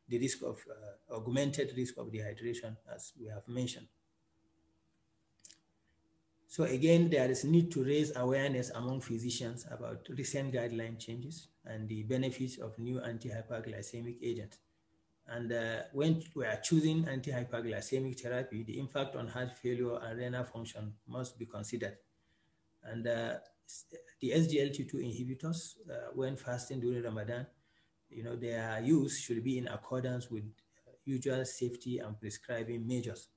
[SPEAKER 7] the risk of uh, augmented risk of dehydration, as we have mentioned. So again, there is need to raise awareness among physicians about recent guideline changes and the benefits of new anti-hyperglycemic agents. And uh, when we are choosing anti-hyperglycemic therapy, the impact on heart failure and renal function must be considered. And uh, the SGLT2 inhibitors, uh, when fasting during Ramadan, you know, their use should be in accordance with usual safety and prescribing measures.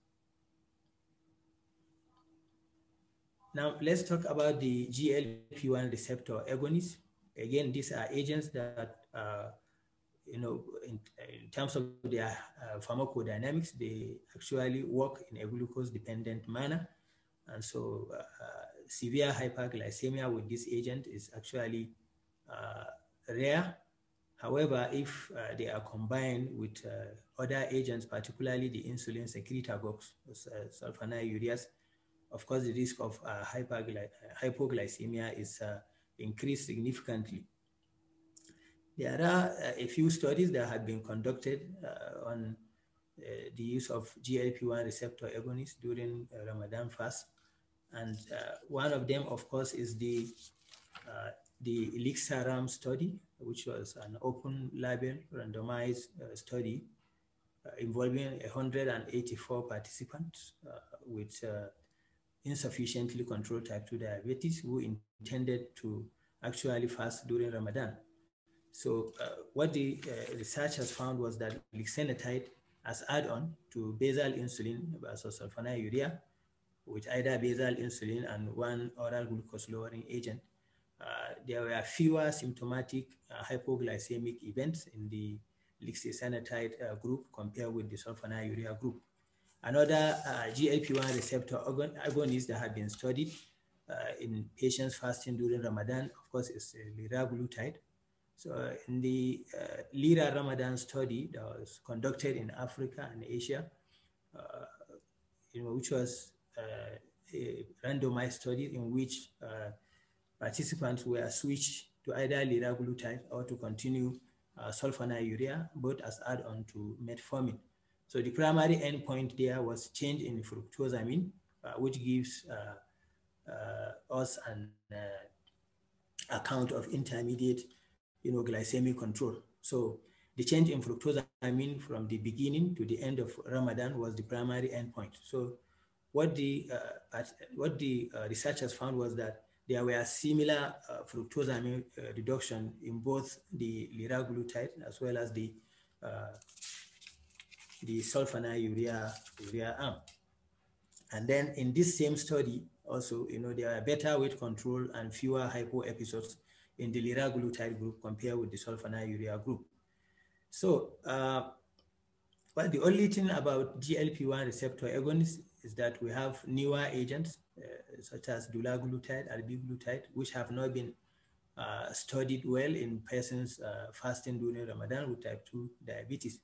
[SPEAKER 7] now let's talk about the GLP-1 receptor agonists. Again, these are agents that, uh, you know, in, in, terms of their uh, pharmacodynamics, they actually work in a glucose-dependent manner. And so uh, severe hyperglycemia with this agent is actually uh, rare. However, if uh, they are combined with uh, other agents, particularly the insulin secretagogues, sulfonylureas, of course, the risk of uh, hypoglycemia is uh, increased significantly. There are uh, a few studies that have been conducted uh, on uh, the use of GLP-1 receptor agonists during uh, Ramadan fast. And one of them, of course, is the, the Elixir study, which was an open label randomized study involving 184 participants with insufficiently controlled type 2 diabetes who intended to actually fast during Ramadan. So uh, what the uh, research has found was that lixisenatide as add-on to basal insulin versus sulfonylurea with either basal insulin and one oral glucose lowering agent, uh, there were fewer symptomatic uh, hypoglycemic events in the lixisenatide uh, group compared with the sulfonylurea group. Another uh, GLP-1 receptor agonist that have been studied uh, in patients fasting during Ramadan, of course, is liraglutide. So in the Lira Ramadan study that was conducted in Africa and Asia, which was a randomized study in which participants were switched to either liraglutide or to continue uh, sulfonylurea, both as add-on to metformin. So the primary endpoint there was change in fructosamine, uh, which gives uh, uh, us an uh, account of intermediate you know, glycemic control. So the change in fructosamine from the beginning to the end of Ramadan was the primary endpoint. So what the, uh, what the uh, researchers found was that there were similar uh, fructosamine reduction in both the liraglutide as well as the the sulfonylurea urea arm. And then in this same study, also, you know, there are better weight control and fewer hypo episodes in the liraglutide group compared with the sulfonylurea group. So, uh, well, the only thing about GLP-1 receptor agonists is that we have newer agents uh, such as dulaglutide, albiglutide, which have not been uh, studied well in persons uh, fasting during Ramadan with type 2 diabetes.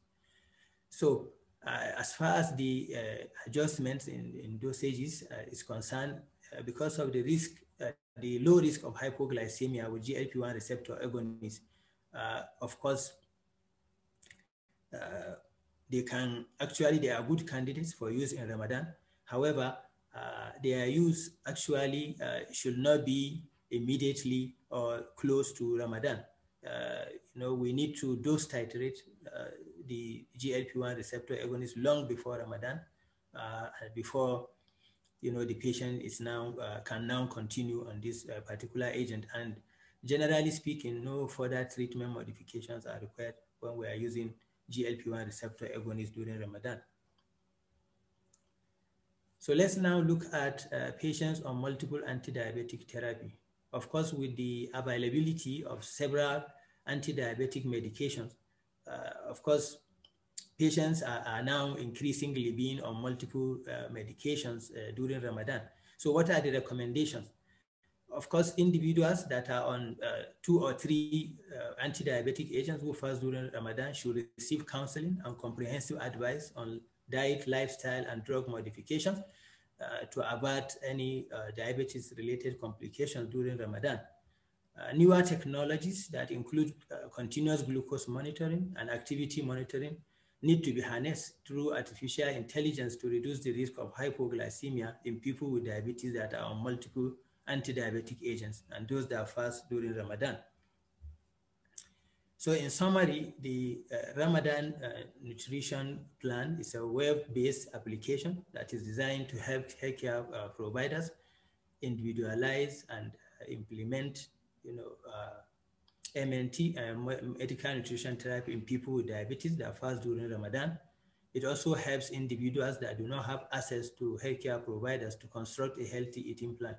[SPEAKER 7] So uh, as far as the uh, adjustments in, in dosages uh, is concerned, because of the risk, the low risk of hypoglycemia with GLP-1 receptor agonists, of course, they can actually, they are good candidates for use in Ramadan. However, their use actually should not be immediately or close to Ramadan. you know, we need to dose titrate the GLP-1 receptor agonist long before Ramadan, uh, before you know the patient is now uh, can now continue on this uh, particular agent. And generally speaking, no further treatment modifications are required when we are using GLP-1 receptor agonist during Ramadan. So let's now look at uh, patients on multiple anti-diabetic therapy. Of course, with the availability of several anti-diabetic medications, uh, of course, patients are, are, now increasingly being on multiple uh, medications uh, during Ramadan. So what are the recommendations? Of course, individuals that are on uh, two or three uh, anti-diabetic agents who fast during Ramadan should receive counseling and comprehensive advice on diet, lifestyle, and drug modifications uh, to avoid any diabetes-related complications during Ramadan. Uh, newer technologies that include uh, continuous glucose monitoring and activity monitoring need to be harnessed through artificial intelligence to reduce the risk of hypoglycemia in people with diabetes that are on multiple anti-diabetic agents and those that fast during Ramadan. So in summary, the uh, Ramadan uh, nutrition plan is a web-based application that is designed to help healthcare uh, providers individualize and implement you know, uh, MNT, uh, medical nutrition therapy in people with diabetes that fast during Ramadan. It also helps individuals that do not have access to healthcare providers to construct a healthy eating plan.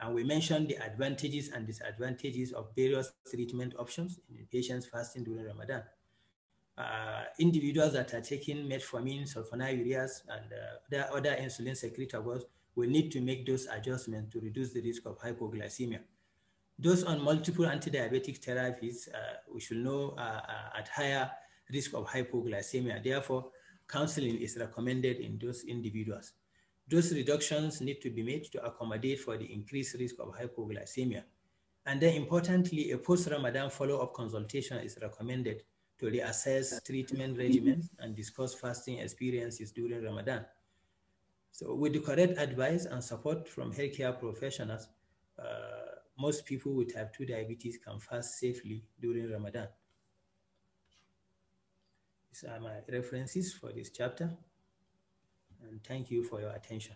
[SPEAKER 7] And we mentioned the advantages and disadvantages of various treatment options in patients fasting during Ramadan. Uh, individuals that are taking metformin, sulfonylureas, and uh, other insulin secretagogues will need to make those adjustments to reduce the risk of hypoglycemia. Those on multiple anti-diabetic therapies, uh, we should know uh, uh, at higher risk of hypoglycemia. Therefore, counseling is recommended in those individuals. Those reductions need to be made to accommodate for the increased risk of hypoglycemia. And then importantly, a post-Ramadan follow-up consultation is recommended to reassess treatment regimens and discuss fasting experiences during Ramadan. So with the correct advice and support from healthcare professionals, uh, most people with type 2 diabetes can fast safely during Ramadan. These are my references for this chapter and thank you for your attention.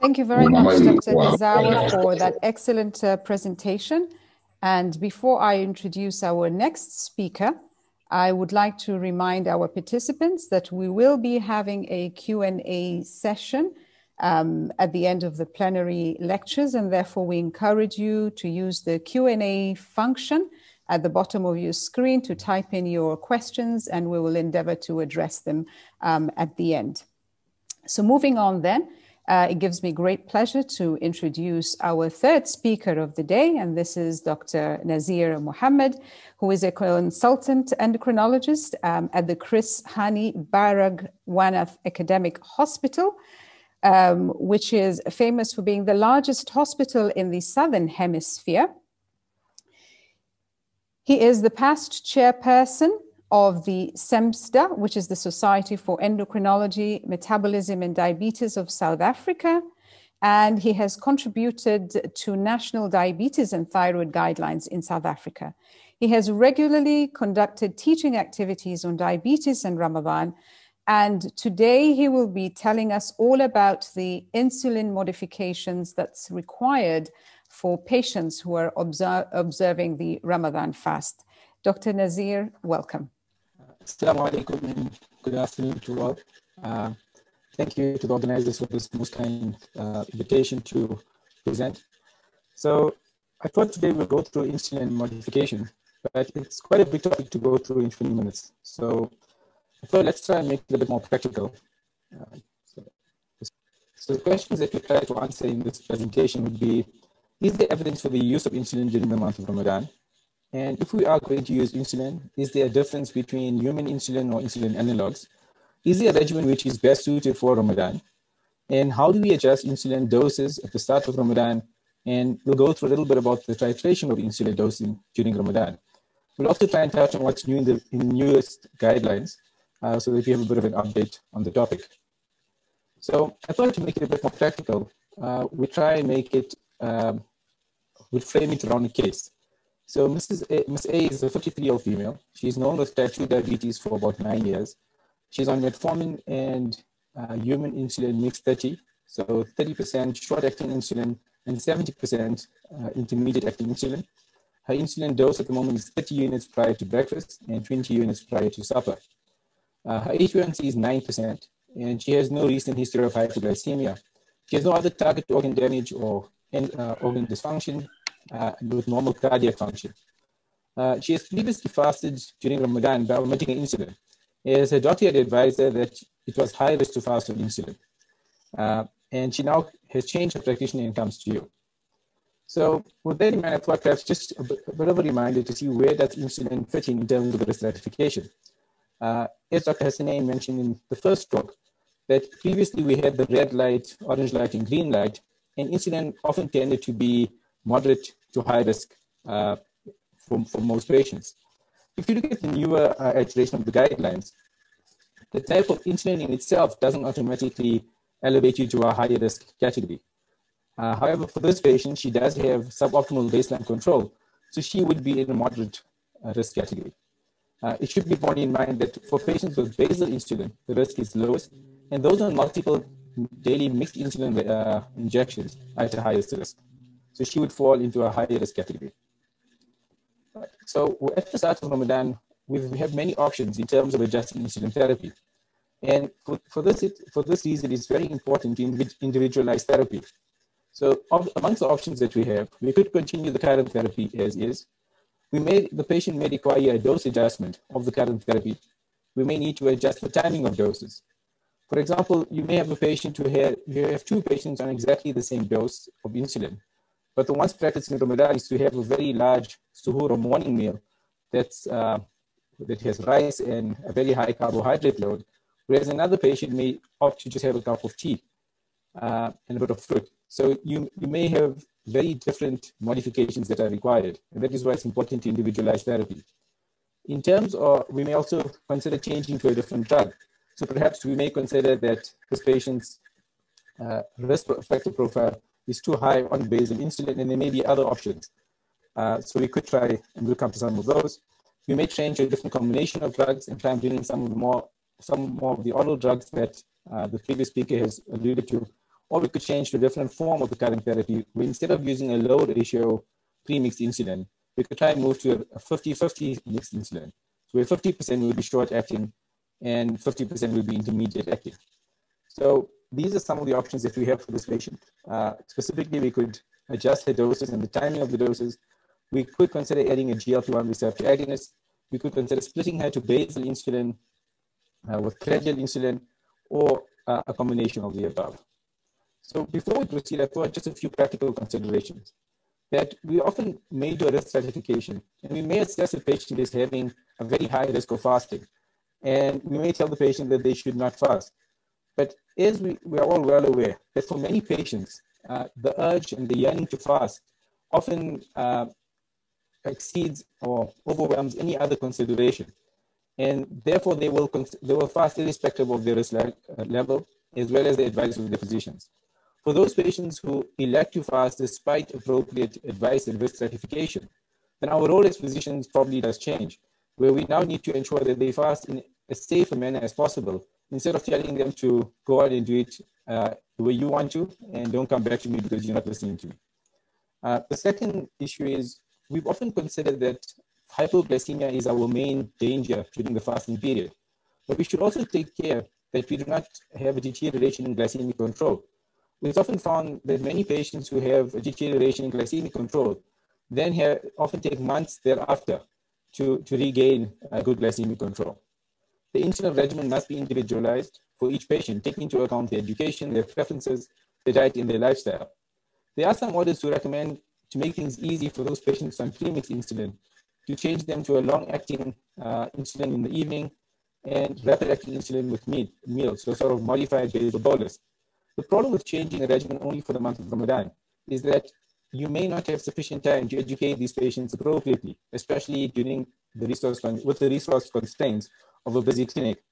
[SPEAKER 5] Thank you very much, Dr. Gezawa, for that excellent uh, presentation. And before I introduce our next speaker, I would like to remind our participants that we will be having a Q&A session um, at the end of the plenary lectures, and therefore we encourage you to use the Q&A function at the bottom of your screen to type in your questions and we will endeavor to address them um, at the end. So moving on then, uh, it gives me great pleasure to introduce our third speaker of the day, and this is Dr. Nazir Mohammed, who is a consultant endocrinologist um, at the Chris Hani Barag Wanath Academic Hospital, um, which is famous for being the largest hospital in the Southern Hemisphere. He is the past chairperson of the SEMDSA, which is the Society for Endocrinology, Metabolism and Diabetes of South Africa. And he has contributed to national diabetes and thyroid guidelines in South Africa. He has regularly conducted teaching activities on diabetes and Ramadan. And today he will be telling us all about the insulin modifications that's required for patients who are observing the Ramadan fast. Dr. Nazir, welcome.
[SPEAKER 8] Assalamu alaikum good afternoon to all. Uh, thank you to the organizers for this most kind uh, invitation to present. So I thought today we'll go through insulin modification, but it's quite a big topic to go through in 20 minutes. So thought let's try and make it a bit more practical. Uh, so, so the questions that we try to answer in this presentation would be, is there evidence for the use of insulin during the month of Ramadan? And if we are going to use insulin, is there a difference between human insulin or insulin analogs? Is there a regimen which is best suited for Ramadan? And how do we adjust insulin doses at the start of Ramadan? And we'll go through a little bit about the titration of insulin dosing during Ramadan. We'll also try and touch on what's new in the in newest guidelines uh, so that we have a bit of an update on the topic. So I thought to make it a bit more practical, uh, we try and make it um, would frame it around a case. So Mrs. A, Ms. A is a 53 year old female. She's known with type 2 diabetes for about nine years. She's on metformin and uh, human insulin mix 30. So 30% short acting insulin and 70% uh, intermediate acting insulin. Her insulin dose at the moment is 30 units prior to breakfast and 20 units prior to supper. Uh, her HbA1c is 9%, and she has no recent history of hypoglycemia. She has no other target organ damage or uh, organ dysfunction uh, with normal cardiac function. Uh, she has previously fasted during Ramadan by omitting insulin, as her doctor had advised her that it was high risk to fast on insulin. Uh, and she now has changed her practitioner and comes to you. So with that in mind, I thought perhaps just a bit, a bit of a reminder to see where does insulin fit in, in terms of the risk stratification. Uh, as Dr. Hassanein mentioned in the first talk, that previously we had the red light, orange light, and green light, and insulin often tended to be moderate to high risk uh, for, for most patients. If you look at the newer uh, iteration of the guidelines, the type of insulin in itself doesn't automatically elevate you to a higher risk category. Uh, however, for this patient, she does have suboptimal baseline control, so she would be in a moderate uh, risk category. Uh, it should be borne in mind that for patients with basal insulin, the risk is lowest, and those on multiple daily mixed insulin uh, injections are at a highest risk. So she would fall into a higher risk category. So at the start of Ramadan, we have many options in terms of adjusting insulin therapy. And for, for, this, it, for this reason, it's very important to individualize therapy. So amongst the options that we have, we could continue the current therapy as is. We may, the patient may require a dose adjustment of the current therapy. We may need to adjust the timing of doses. For example, you may have a patient who have, you have two patients on exactly the same dose of insulin, but the one's practicing Ramadan is to have a very large suhoor or morning meal that's, uh, that has rice and a very high carbohydrate load, whereas another patient may opt to just have a cup of tea uh, and a bit of fruit. So you, you may have very different modifications that are required, and that is why it's important to individualize therapy. In terms of, we may also consider changing to a different drug. So perhaps we may consider that this patient's uh, risk factor profile is too high on basal insulin, and there may be other options. Uh, so we could try, and we'll come to some of those. We may change a different combination of drugs and try and bring in some of the more, some more of the oral drugs that uh, the previous speaker has alluded to or we could change to a different form of the current therapy. We, instead of using a low ratio pre-mixed insulin, we could try and move to a 50-50 mixed insulin. So where 50% will be short acting and 50% will be intermediate acting. So these are some of the options that we have for this patient. Uh, specifically, we could adjust the doses and the timing of the doses. We could consider adding a GLP-1 receptor agonist. We could consider splitting her to basal insulin uh, with prandial insulin or uh, a combination of the above. So before we proceed, I thought just a few practical considerations. That we often may do a risk stratification, and we may assess a patient is having a very high risk of fasting. And we may tell the patient that they should not fast. But as we, we are all well aware that for many patients, uh, the urge and the yearning to fast often uh, exceeds or overwhelms any other consideration. And therefore, they will, they will fast irrespective of their risk le- uh, level, as well as the advice of their physicians. For those patients who elect to fast despite appropriate advice and risk stratification, then our role as physicians probably does change, where we now need to ensure that they fast in as safe a manner as possible, instead of telling them to go out and do it uh, the way you want to, and don't come back to me because you're not listening to me. Uh, the second issue is we've often considered that hypoglycemia is our main danger during the fasting period, but we should also take care that we do not have a deterioration in glycemic control it's often found that many patients who have a deterioration in glycemic control then have, often take months thereafter to, to regain good glycemic control. The insulin regimen must be individualized for each patient, taking into account their education, their preferences, their diet, and their lifestyle. There are some orders who recommend to make things easy for those patients on premixed insulin to change them to a long-acting uh, insulin in the evening and rapid-acting insulin with meat, meals, so sort of modified basal bolus. The problem with changing a regimen only for the month of Ramadan is that you may not have sufficient time to educate these patients appropriately, especially during the resource with the resource constraints of a busy clinic.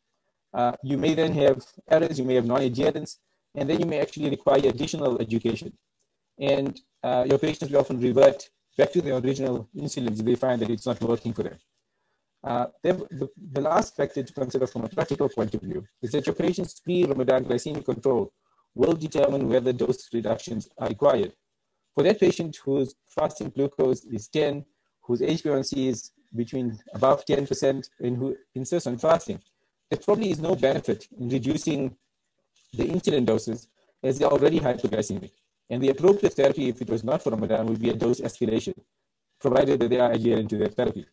[SPEAKER 8] Uh, you may then have errors, you may have non-adherence, and then you may actually require additional education. And uh, your patients will often revert back to the original insulin if they find that it's not working for them. Uh, the, the last factor to consider from a practical point of view is that your patient's pre-Ramadan glycemic control will determine whether dose reductions are required. For that patient whose fasting glucose is 10, whose HbA1c is between above 10%, and who insists on fasting, there probably is no benefit in reducing the insulin doses as they're already hypoglycemic. And the appropriate therapy, if it was not for Ramadan, would be a dose escalation, provided that they are adherent to their therapy.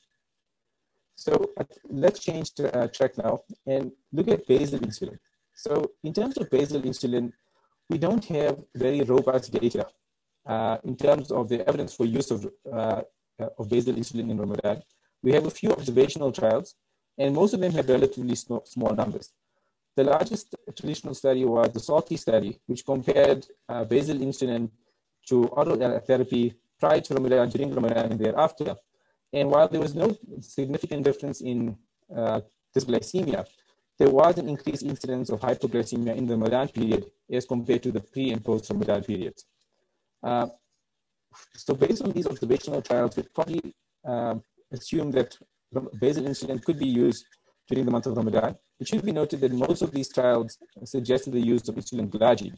[SPEAKER 8] So uh, let's change to, uh, track now and look at basal insulin. So in terms of basal insulin, we don't have very robust data uh, in terms of the evidence for use of, uh, of basal insulin in Ramadan. We have a few observational trials, and most of them have relatively small numbers. The largest traditional study was the SALTI study, which compared uh, basal insulin to oral therapy prior to Ramadan, during Ramadan, and thereafter. And while there was no significant difference in uh, dysglycemia, there was an increased incidence of hypoglycemia in the Ramadan period as compared to the pre and post Ramadan periods. Uh, so based on these observational trials, we probably uh, assume that basal insulin could be used during the month of Ramadan. It should be noted that most of these trials suggested the use of insulin glargine.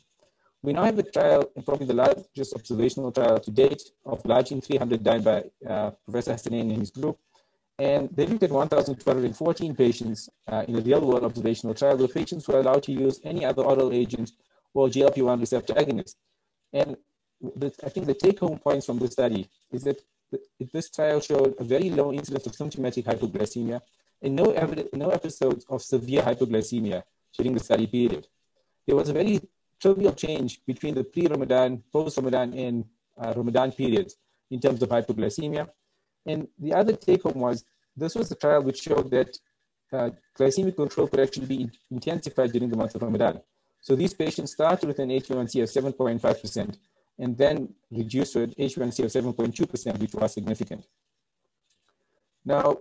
[SPEAKER 8] We now have a trial, probably the largest observational trial to date, of glargine 300 done by uh, Professor Hassanein and his group, and they looked at 1,214 patients uh, in a real world observational trial where patients were allowed to use any other oral agent or GLP 1 receptor agonist. And the, I think the take-home points from this study is that this trial showed a very low incidence of symptomatic hypoglycemia and no, evidence, no episodes of severe hypoglycemia during the study period. There was a very trivial change between the pre-Ramadan, post-Ramadan, and uh, Ramadan periods in terms of hypoglycemia. And the other take-home was this was a trial which showed that uh, glycemic control could actually be intensified during the month of Ramadan. So these patients started with an HbA1c of 7.5% and then reduced to an HbA1c of 7.2%, which was significant. Now,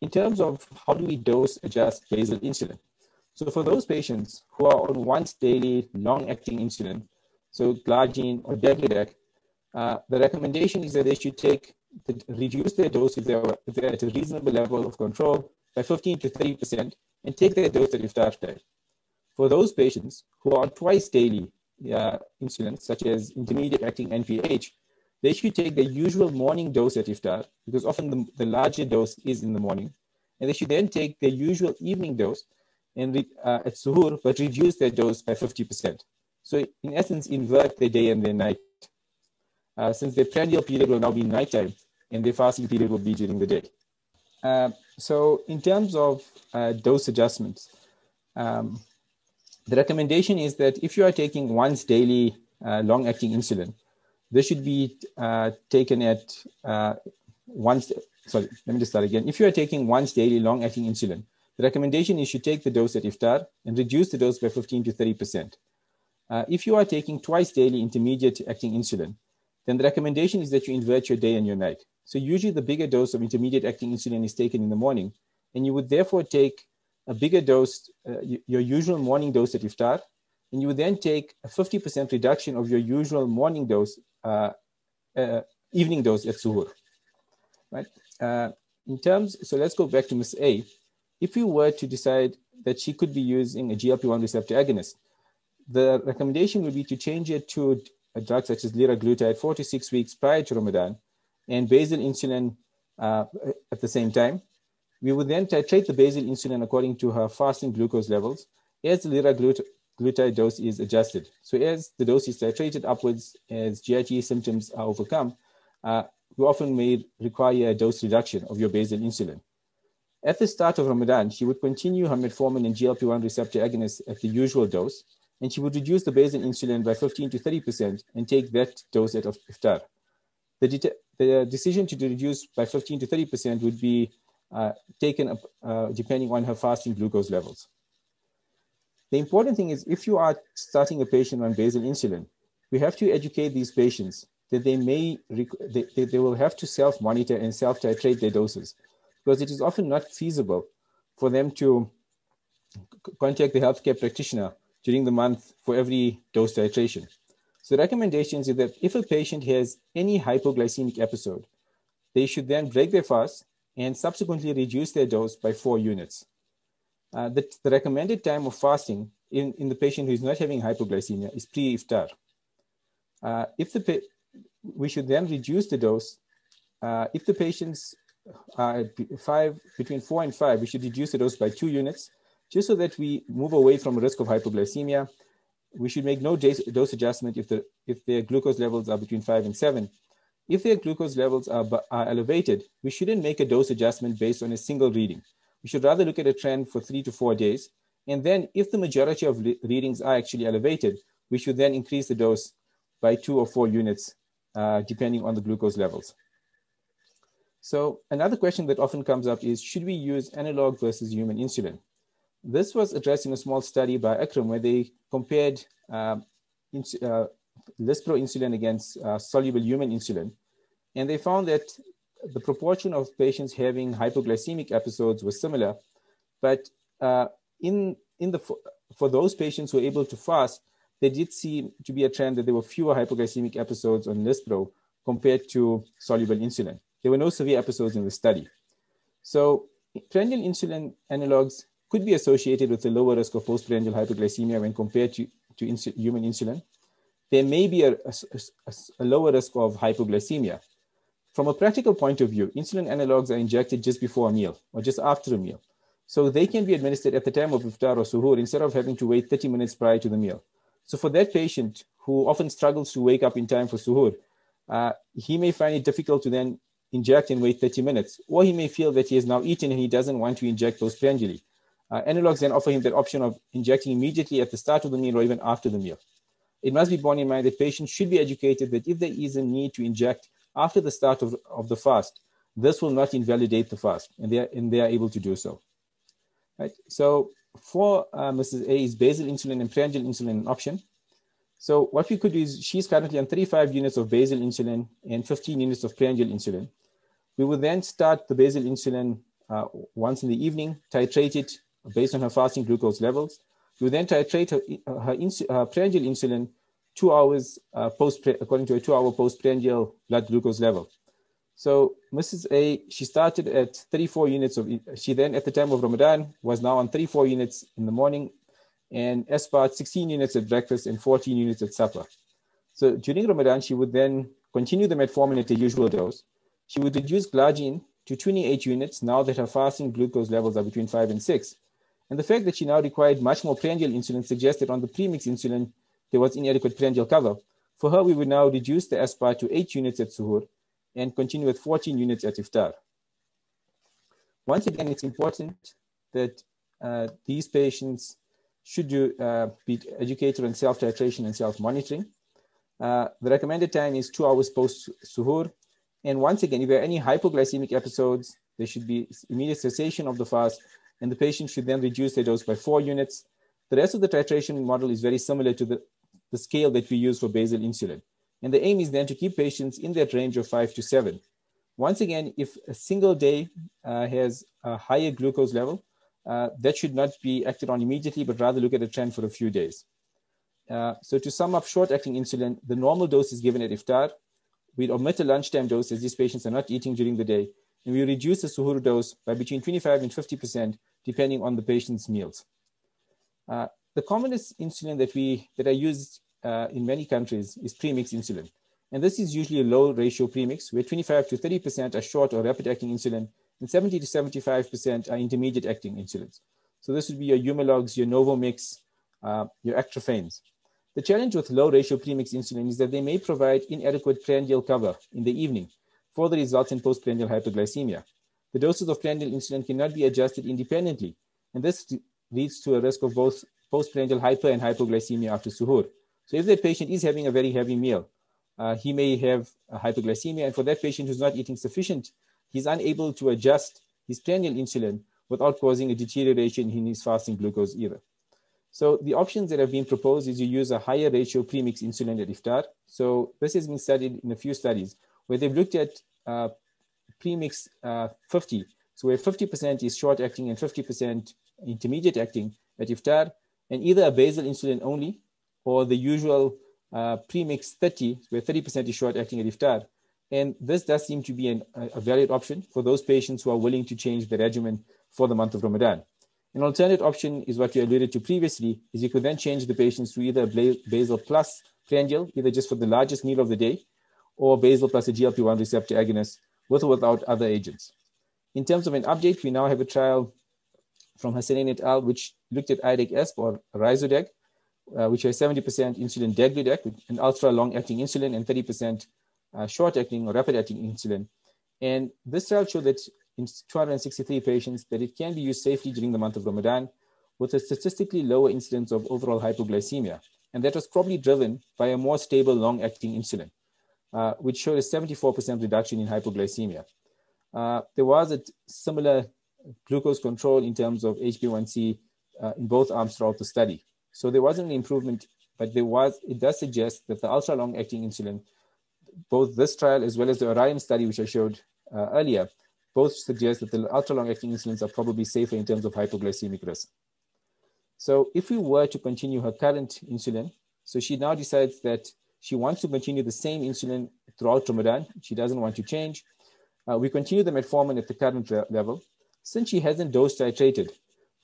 [SPEAKER 8] in terms of how do we dose adjust basal insulin? So for those patients who are on once daily long-acting insulin, so glargine or degludec, uh, the recommendation is that they should take the, reduce their dose if they're, if they're, at a reasonable level of control by 15 to 30 percent, and take their dose at iftar time. For those patients who are on twice daily uh, insulin, such as intermediate-acting NPH, they should take the usual morning dose at iftar because often the, the larger dose is in the morning, and they should then take their usual evening dose and uh, at suhoor, but reduce their dose by 50%. So in essence, invert their day and their night. Uh, since their prandial period will now be nighttime and their fasting period will be during the day. Uh, so in terms of uh, dose adjustments, um, the recommendation is that if you are taking once daily uh, long-acting insulin, this should be uh, taken at once, sorry, let me just start again. If you are taking once daily long-acting insulin, the recommendation is you take the dose at iftar and reduce the dose by 15 to 30%. Uh, if you are taking twice daily intermediate acting insulin, then the recommendation is that you invert your day and your night. So usually the bigger dose of intermediate acting insulin is taken in the morning, and you would therefore take a bigger dose, uh, your usual morning dose at iftar, and you would then take a 50% reduction of your usual morning dose, uh, uh, evening dose at suhoor, right? Uh, in terms, so let's go back to Ms. A if you were to decide that she could be using a GLP-1 receptor agonist, the recommendation would be to change it to a drug such as liraglutide four to six weeks prior to Ramadan and basal insulin uh, at the same time. We would then titrate the basal insulin according to her fasting glucose levels as the liraglutide dose is adjusted. So as the dose is titrated upwards, as GIT symptoms are overcome, uh, we often may require a dose reduction of your basal insulin. At the start of Ramadan, she would continue her metformin and GLP-1 receptor agonist at the usual dose, and she would reduce the basal insulin by 15 to 30% and take that dose at iftar. The, the decision to reduce by 15 to 30% would be uh, taken uh, depending on her fasting glucose levels. The important thing is if you are starting a patient on basal insulin, we have to educate these patients that they may, they, they will have to self-monitor and self-titrate their doses because it is often not feasible for them to contact the healthcare practitioner during the month for every dose titration. So the recommendations is that if a patient has any hypoglycemic episode, they should then break their fast and subsequently reduce their dose by four units. Uh, the, the, recommended time of fasting in, in the patient who is not having hypoglycemia is pre-iftar. Uh, if the we should then reduce the dose uh, if the patient's uh, five between four and five, we should reduce the dose by two units, just so that we move away from the risk of hypoglycemia. We should make no dose adjustment if the if their glucose levels are between five and seven. If their glucose levels are, are elevated, we shouldn't make a dose adjustment based on a single reading. We should rather look at a trend for three to four days. And then if the majority of readings are actually elevated, we should then increase the dose by two or four units, uh, depending on the glucose levels. So another question that often comes up is, should we use analog versus human insulin? This was addressed in a small study by Akram where they compared ins uh, Lispro insulin against uh, soluble human insulin. And they found that the proportion of patients having hypoglycemic episodes was similar, but uh, in, in the, for those patients who were able to fast, they did see to be a trend that there were fewer hypoglycemic episodes on Lispro compared to soluble insulin. There were no severe episodes in the study. So prandial insulin analogs could be associated with a lower risk of postprandial hypoglycemia when compared to, to human insulin. There may be a, a, a lower risk of hypoglycemia. From a practical point of view, insulin analogs are injected just before a meal or just after a meal. So they can be administered at the time of iftar or suhoor instead of having to wait 30 minutes prior to the meal. So for that patient who often struggles to wake up in time for suhoor, uh, he may find it difficult to then inject and wait 30 minutes, or he may feel that he has now eaten and he doesn't want to inject postprandially. Uh, analogs then offer him that option of injecting immediately at the start of the meal or even after the meal. It must be borne in mind that patients should be educated that if there is a need to inject after the start of, of the fast, this will not invalidate the fast, and they are, and they are able to do so. Right? So for uh, Mrs. A is basal insulin and prandial insulin an option. So what we could do is she's currently on 35 units of basal insulin and 15 units of prandial insulin. We will then start the basal insulin uh, once in the evening, titrate it based on her fasting glucose levels. Will then titrate her, her, insu- her prandial insulin two hours uh, post, according to a two-hour postprandial blood glucose level. So Mrs. A, she started at 34 units of, she then at the time of Ramadan was now on 34 units in the morning and aspart 16 units at breakfast and 14 units at supper. So during Ramadan, she would then continue the metformin at the usual dose. She would reduce glargine to 28 units now that her fasting glucose levels are between 5 and 6. And the fact that she now required much more prandial insulin suggests that on the premix insulin, there was inadequate prandial cover. For her, we would now reduce the aspart to 8 units at suhoor and continue with 14 units at iftar. Once again, it's important that uh, these patients should do, uh, be educated on self-titration and self-monitoring. Uh, the recommended time is two hours post-suhoor and once again, if there are any hypoglycemic episodes, there should be immediate cessation of the fast, and the patient should then reduce their dose by four units. The rest of the titration model is very similar to the, the scale that we use for basal insulin. And the aim is then to keep patients in that range of five to seven. Once again, if a single day uh, has a higher glucose level, uh, that should not be acted on immediately, but rather look at a trend for a few days. Uh, so to sum up short-acting insulin, the normal dose is given at iftar, we omit a lunchtime dose as these patients are not eating during the day, and we reduce the suhoor dose by between 25 and 50% depending on the patient's meals. Uh, the commonest insulin that we that are used uh, in many countries is premix insulin, and this is usually a low ratio premix, where 25 to 30% are short or rapid acting insulin, and 70 to 75% are intermediate acting insulins. So this would be your Humalogs, your Novomix, uh, your Actraphanes. The challenge with low ratio premix insulin is that they may provide inadequate prandial cover in the evening, further results in postprandial hyperglycemia. The doses of prandial insulin cannot be adjusted independently, and this leads to a risk of both postprandial hyper and hypoglycemia after suhoor. So if that patient is having a very heavy meal, uh, he may have hypoglycemia, and for that patient who's not eating sufficient, he's unable to adjust his prandial insulin without causing a deterioration in his fasting glucose either. So the options that have been proposed is you use a higher ratio premix insulin at iftar. So this has been studied in a few studies where they've looked at uh, premix uh, 50. So where 50% is short acting and 50% intermediate acting at iftar, and either a basal insulin only or the usual uh, premix 30, where 30% is short acting at iftar. And this does seem to be an, a valid option for those patients who are willing to change the regimen for the month of Ramadan. An alternate option is what you alluded to previously, is you could then change the patients to either basal plus prandial, either just for the largest meal of the day, or basal plus a GLP-1 receptor agonist with or without other agents. In terms of an update, we now have a trial from Hassanein et al., which looked at IDegAsp or Ryzodeg, uh, which has 70% insulin degludec, an ultra long-acting insulin, and 30% uh, short-acting or rapid-acting insulin. And this trial showed that in 263 patients that it can be used safely during the month of Ramadan with a statistically lower incidence of overall hypoglycemia. And that was probably driven by a more stable long-acting insulin, uh, which showed a 74% reduction in hypoglycemia. Uh, there was a similar glucose control in terms of HbA1c uh, in both arms throughout the study. So there wasn't an improvement, but there was, it does suggest that the ultra long-acting insulin, both this trial as well as the Orion study, which I showed uh, earlier, both suggest that the ultra-long-acting insulins are probably safer in terms of hypoglycemic risk. So if we were to continue her current insulin, so she now decides that she wants to continue the same insulin throughout Ramadan. She doesn't want to change. Uh, we continue the metformin at the current level. Since she hasn't dose titrated,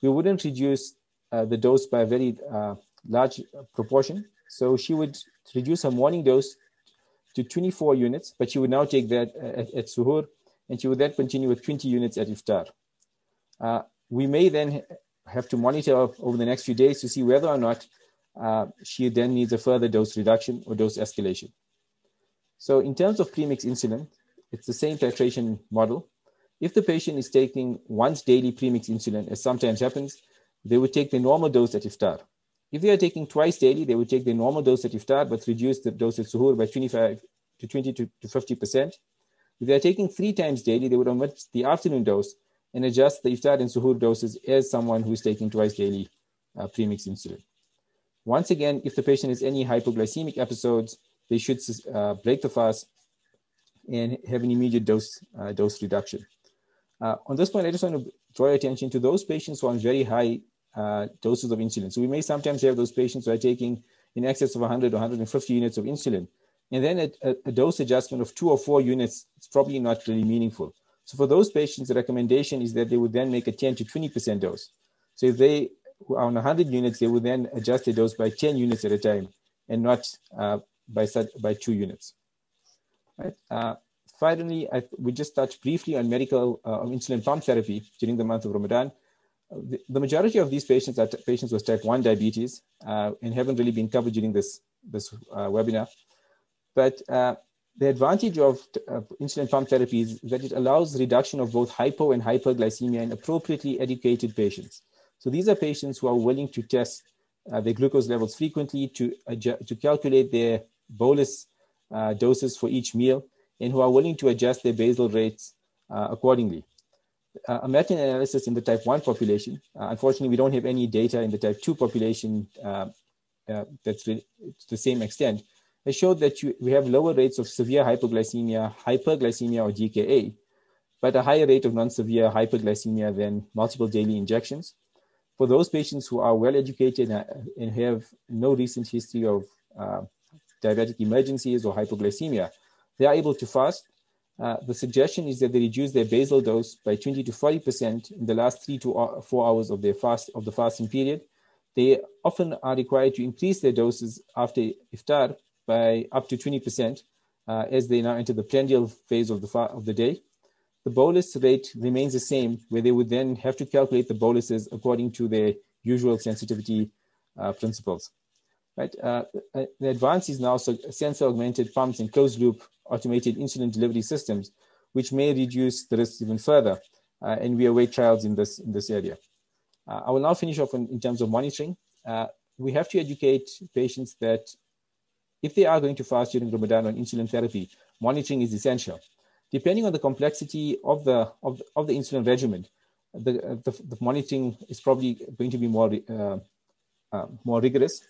[SPEAKER 8] we wouldn't reduce uh, the dose by a very uh, large proportion. So she would reduce her morning dose to 24 units, but she would now take that at, at suhoor and she would then continue with 20 units at iftar. Uh, we may then have to monitor over the next few days to see whether or not uh, she then needs a further dose reduction or dose escalation. So in terms of premix insulin, it's the same titration model. If the patient is taking once daily premix insulin, as sometimes happens, they would take the normal dose at iftar. If they are taking twice daily, they would take the normal dose at iftar, but reduce the dose at suhoor by 25 to 20 to, to 50%. If they are taking three times daily, they would omit the afternoon dose and adjust the iftar and suhoor doses as someone who is taking twice daily uh, premix insulin. Once again, if the patient has any hypoglycemic episodes, they should uh, break the fast and have an immediate dose, uh, dose reduction. Uh, on this point, I just want to draw your attention to those patients who are on very high uh, doses of insulin. So we may sometimes have those patients who are taking in excess of 100 or 150 units of insulin. And then a, a dose adjustment of two or four units is probably not really meaningful. So for those patients, the recommendation is that they would then make a 10 to 20% dose. So if they on 100 units, they would then adjust the dose by 10 units at a time and not uh, by, by two units. Right? Uh, finally, I, we just touched briefly on medical uh, insulin pump therapy during the month of Ramadan. The, the majority of these patients are patients with type 1 diabetes uh, and haven't really been covered during this, this uh, webinar. But uh, the advantage of uh, insulin pump therapy is that it allows reduction of both hypo and hyperglycemia in appropriately educated patients. So these are patients who are willing to test uh, their glucose levels frequently to, to calculate their bolus uh, doses for each meal and who are willing to adjust their basal rates uh, accordingly. Uh, a meta-analysis in the type 1 population, uh, unfortunately, we don't have any data in the type 2 population uh, that's to the same extent, has showed that you, we have lower rates of severe hypoglycemia, hyperglycemia, or DKA, but a higher rate of non-severe hyperglycemia than multiple daily injections. For those patients who are well educated and have no recent history of uh, diabetic emergencies or hypoglycemia, they are able to fast. Uh, the suggestion is that they reduce their basal dose by 20 to 40% in the last three to four hours of their fast of the fasting period. They often are required to increase their doses after iftar by up to 20% uh, as they now enter the prandial phase of the, of the day. The bolus rate remains the same, where they would then have to calculate the boluses according to their usual sensitivity uh, principles. Right? Uh, uh the advance is now sensor augmented pumps and closed loop automated insulin delivery systems, which may reduce the risk even further. Uh, and we await trials in this, in this area. Uh, I will now finish off in, in terms of monitoring. we have to educate patients that if they are going to fast during Ramadan on insulin therapy, monitoring is essential. Depending on the complexity of the, of the, of the insulin regimen, the, the, the, monitoring is probably going to be more, uh, uh, more rigorous.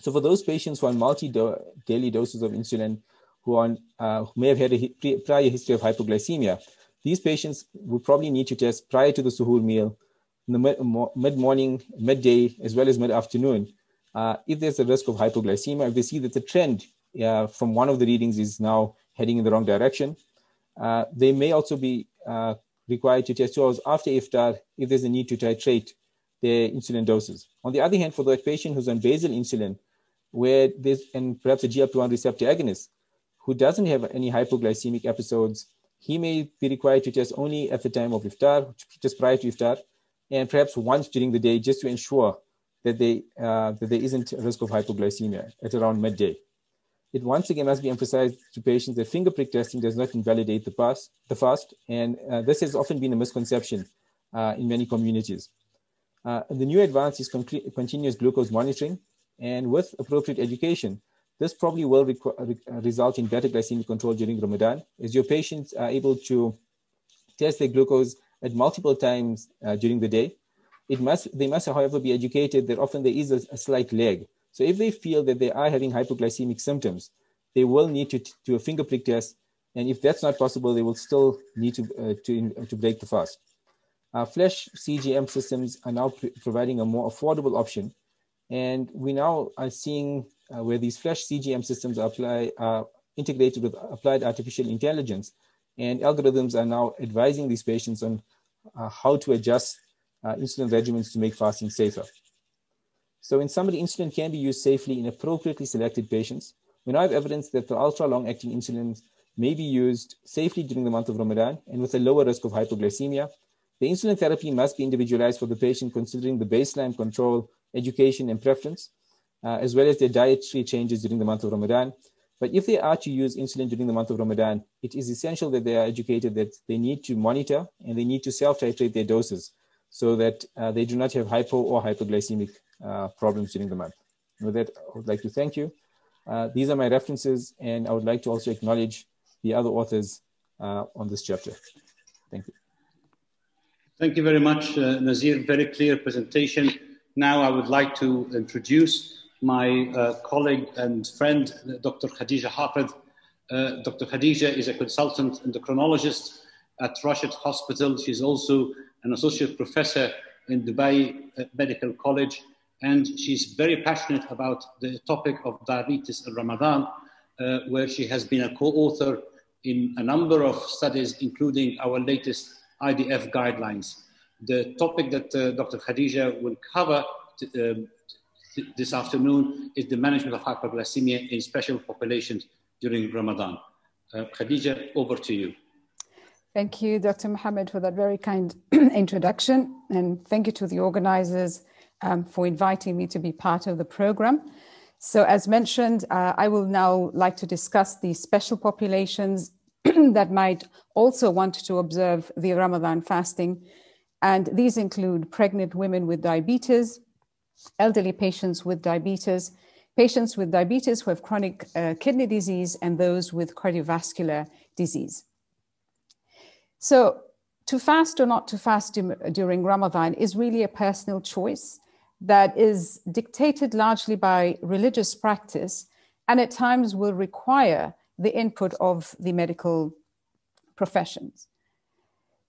[SPEAKER 8] So for those patients who are on multi-daily doses of insulin, who, are, uh, who may have had a prior history of hypoglycemia, these patients will probably need to test prior to the suhoor meal, in the mid-morning, midday, as well as mid-afternoon, uh, if there's a risk of hypoglycemia, if they see that the trend uh, from one of the readings is now heading in the wrong direction, uh, they may also be uh, required to test two hours after iftar if there's a need to titrate their insulin doses. On the other hand, for the patient who's on basal insulin, where there's and perhaps a GLP-1 receptor agonist who doesn't have any hypoglycemic episodes, he may be required to test only at the time of iftar, just prior to iftar, and perhaps once during the day just to ensure that, they, uh, that there isn't a risk of hypoglycemia at around midday. It once again must be emphasized to patients that finger prick testing does not invalidate the fast, the fast and uh, this has often been a misconception uh, in many communities. Uh, the new advance is con continuous glucose monitoring, and with appropriate education, this probably will re result in better glycemic control during Ramadan, as your patients are able to test their glucose at multiple times uh, during the day, it must, they must, however, be educated that often there is a, a slight lag. So if they feel that they are having hypoglycemic symptoms, they will need to do a finger prick test. And if that's not possible, they will still need to, uh, to, to break the fast. Uh, flash CGM systems are now pr providing a more affordable option. And we now are seeing uh, where these flash CGM systems are, apply, are integrated with applied artificial intelligence. And algorithms are now advising these patients on uh, how to adjust uh, insulin regimens to make fasting safer. So in summary, insulin can be used safely in appropriately selected patients. We now have evidence that the ultra-long-acting insulins may be used safely during the month of Ramadan and with a lower risk of hypoglycemia. The insulin therapy must be individualized for the patient considering the baseline control, education, and preference. uh, as well as their dietary changes during the month of Ramadan. But if they are to use insulin during the month of Ramadan, it is essential that they are educated that they need to monitor and they need to self titrate their doses so that uh, they do not have hypo or hypoglycemic problems during the month. with that, I would like to thank you. Uh, these are my references, and I would like to also acknowledge the other authors uh, on this chapter. Thank you.
[SPEAKER 1] Thank you very much, uh, Nazir. Very clear presentation. Now I would like to introduce my uh, colleague and friend, Dr. Khadija Hafidh. Uh, Dr. Khadija is a consultant endocrinologist at Rashid Hospital. She's also an associate professor in Dubai uh, Medical College, and she's very passionate about the topic of diabetes in Ramadan, uh, where she has been a co-author in a number of studies, including our latest IDF guidelines. The topic that uh, Dr. Khadija will cover um, this afternoon is the management of hyperglycemia in special populations during Ramadan. Uh, Khadija, over to you.
[SPEAKER 5] Thank you, Dr. Mohammed, for that very kind *clears throat* introduction. And thank you to the organizers um, for inviting me to be part of the program. So, as mentioned, uh, I will now like to discuss the special populations *clears throat* that might also want to observe the Ramadan fasting. And these include pregnant women with diabetes, elderly patients with diabetes, patients with diabetes who have chronic uh, kidney disease, and those with cardiovascular disease. So, to fast or not to fast during Ramadan is really a personal choice that is dictated largely by religious practice and at times will require the input of the medical professions.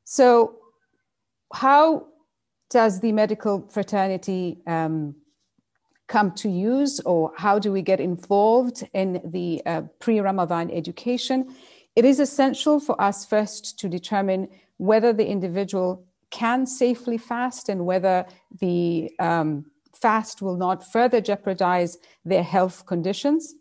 [SPEAKER 5] So, how does the medical fraternity um, come to use, or how do we get involved in the uh, pre Ramadan education? It is essential for us first to determine whether the individual can safely fast and whether the um, fast will not further jeopardize their health conditions.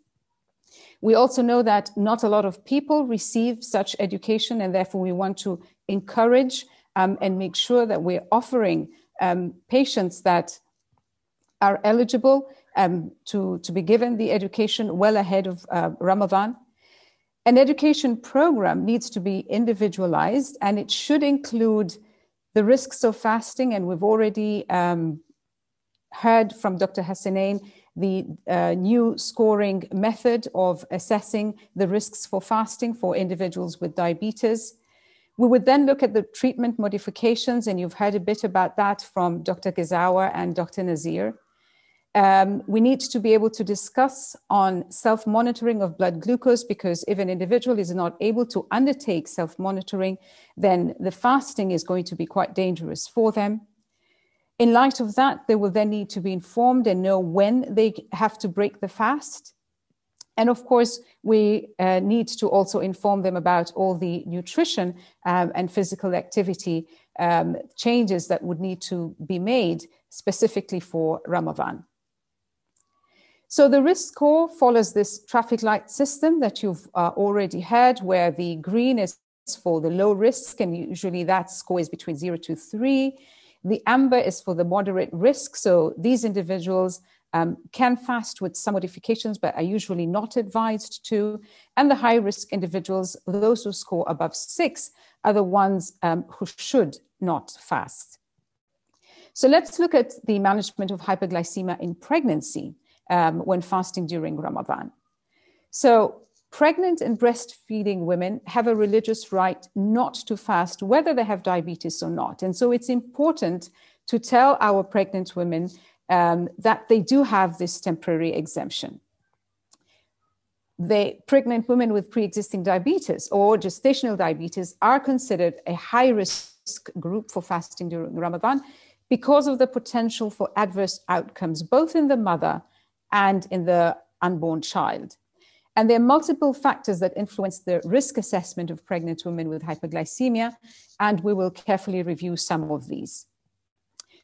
[SPEAKER 5] We also know that not a lot of people receive such education, and therefore we want to encourage um, and make sure that we're offering um, patients that are eligible um, to, to be given the education well ahead of uh, Ramadan. An education program needs to be individualized and it should include the risks of fasting. And we've already um, heard from Dr. Hassanein the uh, new scoring method of assessing the risks for fasting for individuals with diabetes. We would then look at the treatment modifications, and you've heard a bit about that from Dr. Gezawa and Dr. Nazir. Um, we need to be able to discuss on self monitoring of blood glucose because if an individual is not able to undertake self monitoring, then the fasting is going to be quite dangerous for them. In light of that, they will then need to be informed and know when they have to break the fast and of course, we uh, need to also inform them about all the nutrition um, and physical activity um, changes that would need to be made specifically for Ramadan. So the risk score follows this traffic light system that you've uh, already heard, where the green is for the low risk, and usually that score is between zero to three. The amber is for the moderate risk. So these individuals um, can fast with some modifications, but are usually not advised to. And the high risk individuals, those who score above six, are the ones um, who should not fast. So let's look at the management of hyperglycemia in pregnancy um, when fasting during Ramadan. So, pregnant and breastfeeding women have a religious right not to fast, whether they have diabetes or not. And so, it's important to tell our pregnant women um, that they do have this temporary exemption. The pregnant women with pre-existing diabetes or gestational diabetes are considered a high risk group for fasting during Ramadan because of the potential for adverse outcomes, both in the mother and in the unborn child. And there are multiple factors that influence the risk assessment of pregnant women with hyperglycemia, and we will carefully review some of these.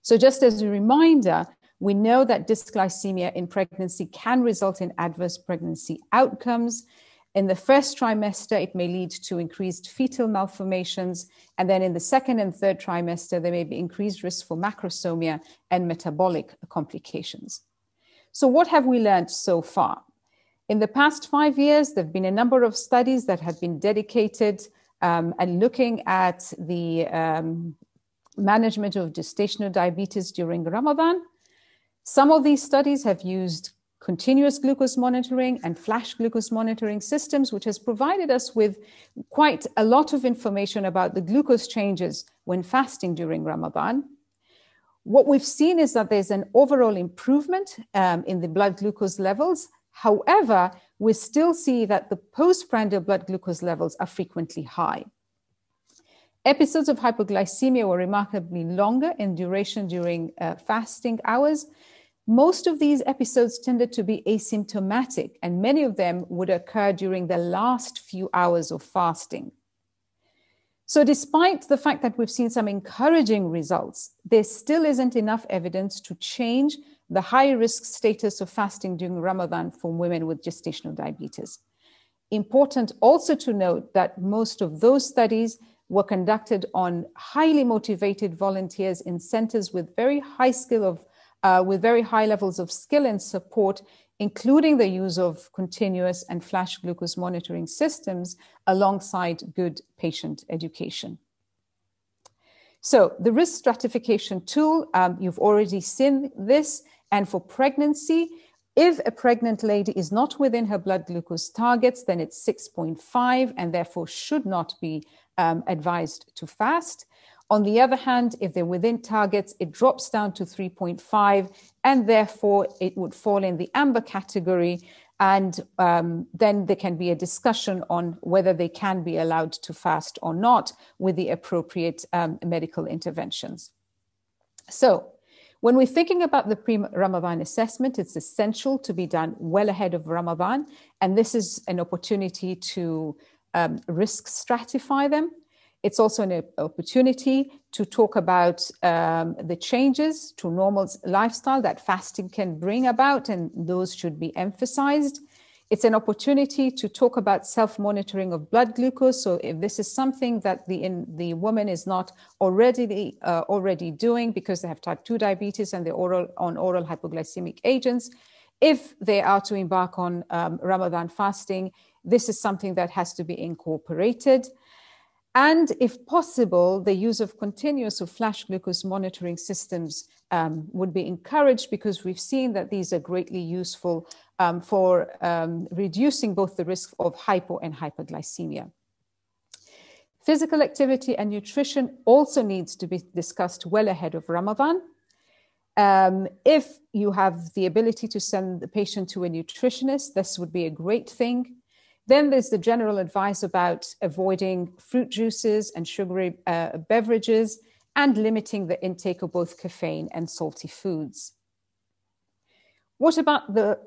[SPEAKER 5] So, just as a reminder, we know that dysglycemia in pregnancy can result in adverse pregnancy outcomes. In the first trimester, it may lead to increased fetal malformations. And then in the second and third trimester, there may be increased risk for macrosomia and metabolic complications. So, what have we learned so far? In the past five years, there have been a number of studies that have been dedicated um, and looking at the um, management of gestational diabetes during Ramadan. Some of these studies have used continuous glucose monitoring and flash glucose monitoring systems, which has provided us with quite a lot of information about the glucose changes when fasting during Ramadan. What we've seen is that there's an overall improvement um, in the blood glucose levels. However, we still see that the postprandial blood glucose levels are frequently high. Episodes of hypoglycemia were remarkably longer in duration during uh, fasting hours, most of these episodes tended to be asymptomatic, and many of them would occur during the last few hours of fasting. So, despite the fact that we've seen some encouraging results, there still isn't enough evidence to change the high risk status of fasting during Ramadan for women with gestational diabetes. Important also to note that most of those studies were conducted on highly motivated volunteers in centers with very high skill of uh, with very high levels of skill and support, including the use of continuous and flash glucose monitoring systems alongside good patient education. So, the risk stratification tool, um, you've already seen this. And for pregnancy, if a pregnant lady is not within her blood glucose targets, then it's 6.5 and therefore should not be um, advised to fast. On the other hand, if they're within targets, it drops down to 3.5, and therefore it would fall in the amber category. And um, then there can be a discussion on whether they can be allowed to fast or not with the appropriate um, medical interventions. So, when we're thinking about the pre Ramadan assessment, it's essential to be done well ahead of Ramadan. And this is an opportunity to um, risk stratify them it's also an opportunity to talk about um, the changes to normal lifestyle that fasting can bring about, and those should be emphasized. It's an opportunity to talk about self-monitoring of blood glucose. So, if this is something that the in, the woman is not already uh, already doing because they have type two diabetes and they're oral, on oral hypoglycemic agents, if they are to embark on um, Ramadan fasting, this is something that has to be incorporated. And if possible, the use of continuous or flash glucose monitoring systems um, would be encouraged because we've seen that these are greatly useful um, for um, reducing both the risk of hypo and hyperglycemia. Physical activity and nutrition also needs to be discussed well ahead of Ramadan. Um, if you have the ability to send the patient to a nutritionist, this would be a great thing. Then there's the general advice about avoiding fruit juices and sugary uh, beverages and limiting the intake of both caffeine and salty foods. What about the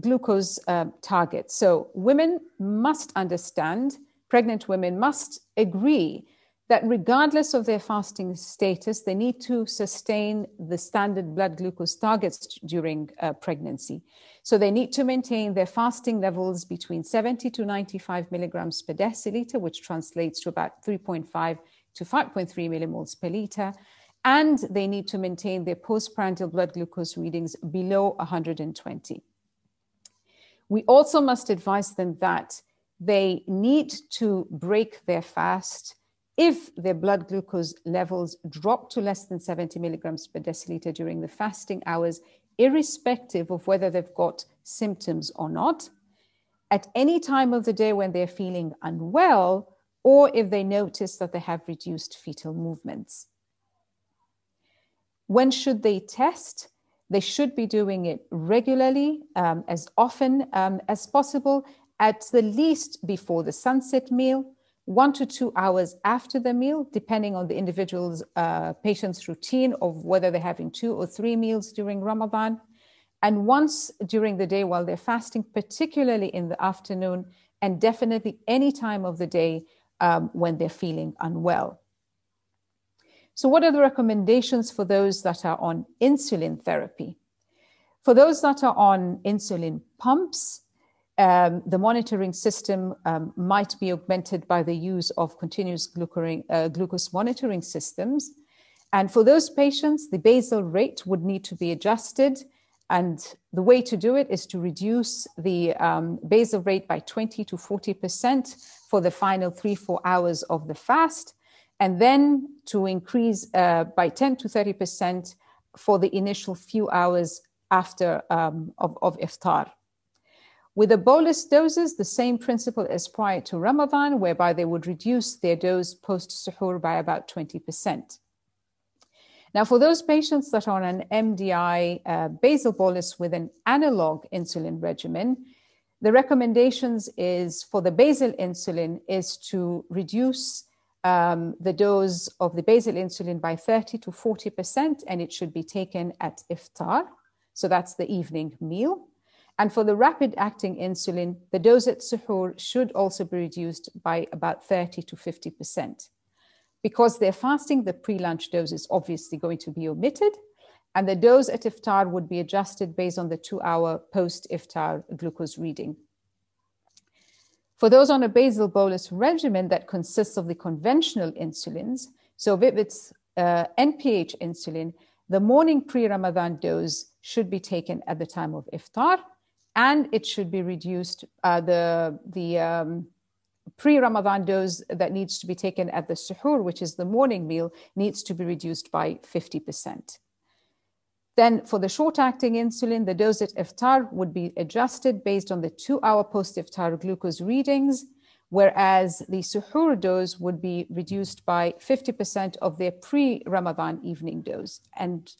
[SPEAKER 5] glucose uh, target? So, women must understand, pregnant women must agree that regardless of their fasting status, they need to sustain the standard blood glucose targets during uh, pregnancy. So they need to maintain their fasting levels between 70 to 95 milligrams per deciliter, which translates to about 3.5 to 5.3 millimoles per liter. And they need to maintain their postprandial blood glucose readings below 120. We also must advise them that they need to break their fast if their blood glucose levels drop to less than 70 milligrams per deciliter during the fasting hours, irrespective of whether they've got symptoms or not, at any time of the day when they're feeling unwell, or if they notice that they have reduced fetal movements. When should they test? They should be doing it regularly, um, as often um, as possible, at the least before the sunset meal, one to two hours after the meal, depending on the individual's uh, patient's routine of whether they're having two or three meals during Ramadan, and once during the day while they're fasting, particularly in the afternoon, and definitely any time of the day um, when they're feeling unwell. So, what are the recommendations for those that are on insulin therapy? For those that are on insulin pumps, um, the monitoring system um, might be augmented by the use of continuous uh, glucose monitoring systems. And for those patients, the basal rate would need to be adjusted and the way to do it is to reduce the um, basal rate by 20 to 40% for the final three, four hours of the fast, and then to increase uh, by 10 to 30% for the initial few hours after um, of, of iftar. With the bolus doses, the same principle as prior to Ramadan, whereby they would reduce their dose post suhoor by about 20%. Now, for those patients that are on an MDI uh, basal bolus with an analog insulin regimen, the recommendations is for the basal insulin is to reduce um, the dose of the basal insulin by 30 to 40%, and it should be taken at iftar. So that's the evening meal. And for the rapid acting insulin, the dose at suhoor should also be reduced by about 30 to 50%. Because they're fasting, the pre lunch dose is obviously going to be omitted, and the dose at iftar would be adjusted based on the two hour post iftar glucose reading. For those on a basal bolus regimen that consists of the conventional insulins, so if it's uh, NPH insulin, the morning pre Ramadan dose should be taken at the time of iftar, and it should be reduced. Uh, the the um, pre-Ramadan dose that needs to be taken at the suhoor, which is the morning meal, needs to be reduced by 50%. Then for the short-acting insulin, the dose at iftar would be adjusted based on the two-hour post-iftar glucose readings, whereas the suhoor dose would be reduced by 50% of their pre-Ramadan evening dose. And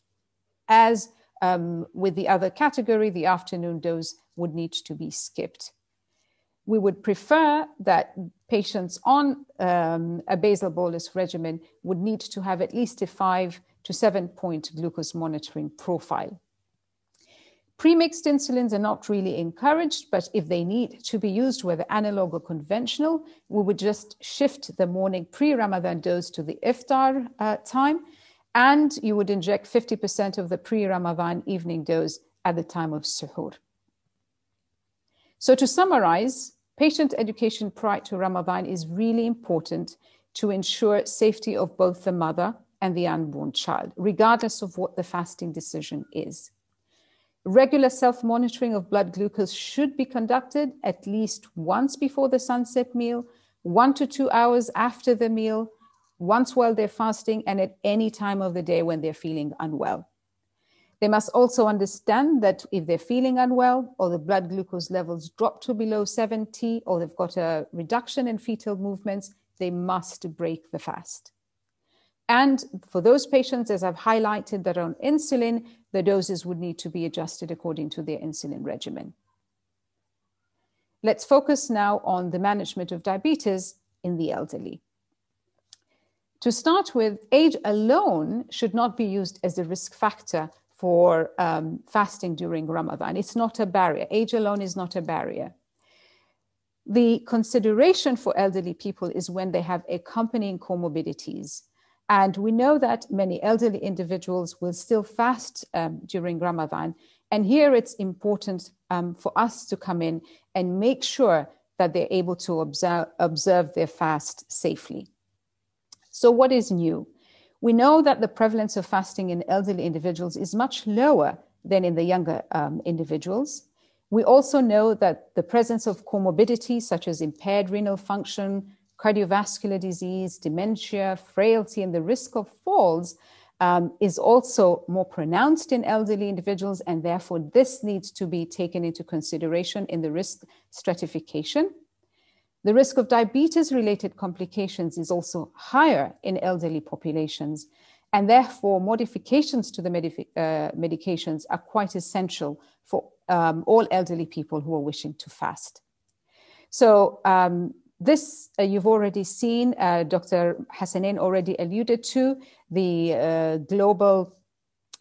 [SPEAKER 5] as um, with the other category, the afternoon dose would need to be skipped we would prefer that patients on um, a basal bolus regimen would need to have at least a five to seven point glucose monitoring profile. Premixed insulins are not really encouraged, but if they need to be used, whether analog or conventional, we would just shift the morning pre Ramadan dose to the iftar uh, time, and you would inject 50% of the pre Ramadan evening dose at the time of suhoor. So, to summarize, Patient education prior to Ramadan is really important to ensure safety of both the mother and the unborn child, regardless of what the fasting decision is. Regular self monitoring of blood glucose should be conducted at least once before the sunset meal, one to two hours after the meal, once while they're fasting, and at any time of the day when they're feeling unwell. They must also understand that if they're feeling unwell or the blood glucose levels drop to below 70 or they've got a reduction in fetal movements, they must break the fast. And for those patients, as I've highlighted, that are on insulin, the doses would need to be adjusted according to their insulin regimen. Let's focus now on the management of diabetes in the elderly. To start with, age alone should not be used as a risk factor for um, fasting during Ramadan. It's not a barrier. Age alone is not a barrier. The consideration for elderly people is when they have accompanying comorbidities. And we know that many elderly individuals will still fast um, during Ramadan. And here it's important um, for us to come in and make sure that they're able to observe, observe their fast safely. So, what is new? We know that the prevalence of fasting in elderly individuals is much lower than in the younger um, individuals. We also know that the presence of comorbidities such as impaired renal function, cardiovascular disease, dementia, frailty, and the risk of falls um, is also more pronounced in elderly individuals, and therefore this needs to be taken into consideration in the risk stratification. The risk of diabetes related complications is also higher in elderly populations, and therefore, modifications to the medic- uh, medications are quite essential for um, all elderly people who are wishing to fast. So, um, this uh, you've already seen, uh, Dr. Hassanein already alluded to the uh, global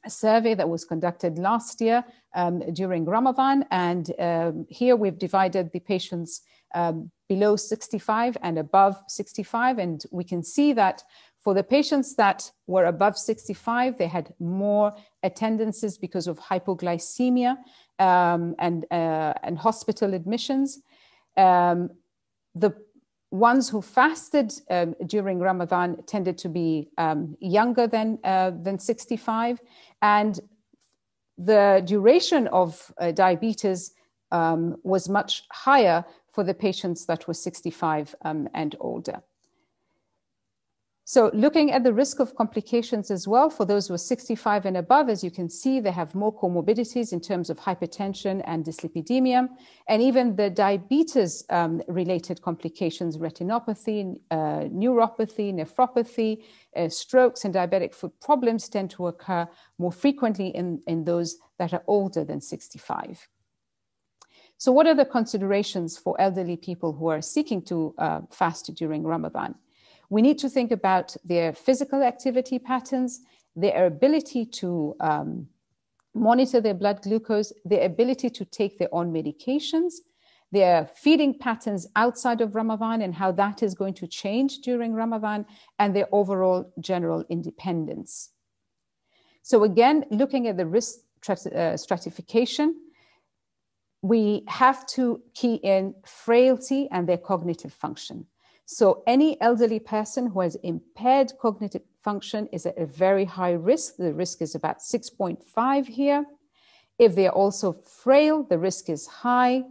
[SPEAKER 5] survey that was conducted last year um, during Ramadan. And um, here we've divided the patients um, below 65 and above 65. And we can see that for the patients that were above 65, they had more attendances because of hypoglycemia um, and, uh, and hospital admissions. Um, the ones who fasted um, during Ramadan tended to be um, younger than, uh, than 65. And the duration of uh, diabetes um, was much higher for the patients that were 65 um, and older. So looking at the risk of complications as well, for those who are 65 and above, as you can see, they have more comorbidities in terms of hypertension and dyslipidemia, and even the diabetes um, related complications, retinopathy, uh, neuropathy, nephropathy, uh, strokes, and diabetic foot problems tend to occur more frequently in, in those that are older than 65. So what are the considerations for elderly people who are seeking to uh, fast during Ramadan? We need to think about their physical activity patterns, their ability to um, monitor their blood glucose, their ability to take their own medications, their feeding patterns outside of Ramadan and how that is going to change during Ramadan, and their overall general independence. So, again, looking at the risk uh, stratification, we have to key in frailty and their cognitive function. So any elderly person who has impaired cognitive function is at a very high risk. The risk is about 6.5 here. If they're also frail, the risk is high.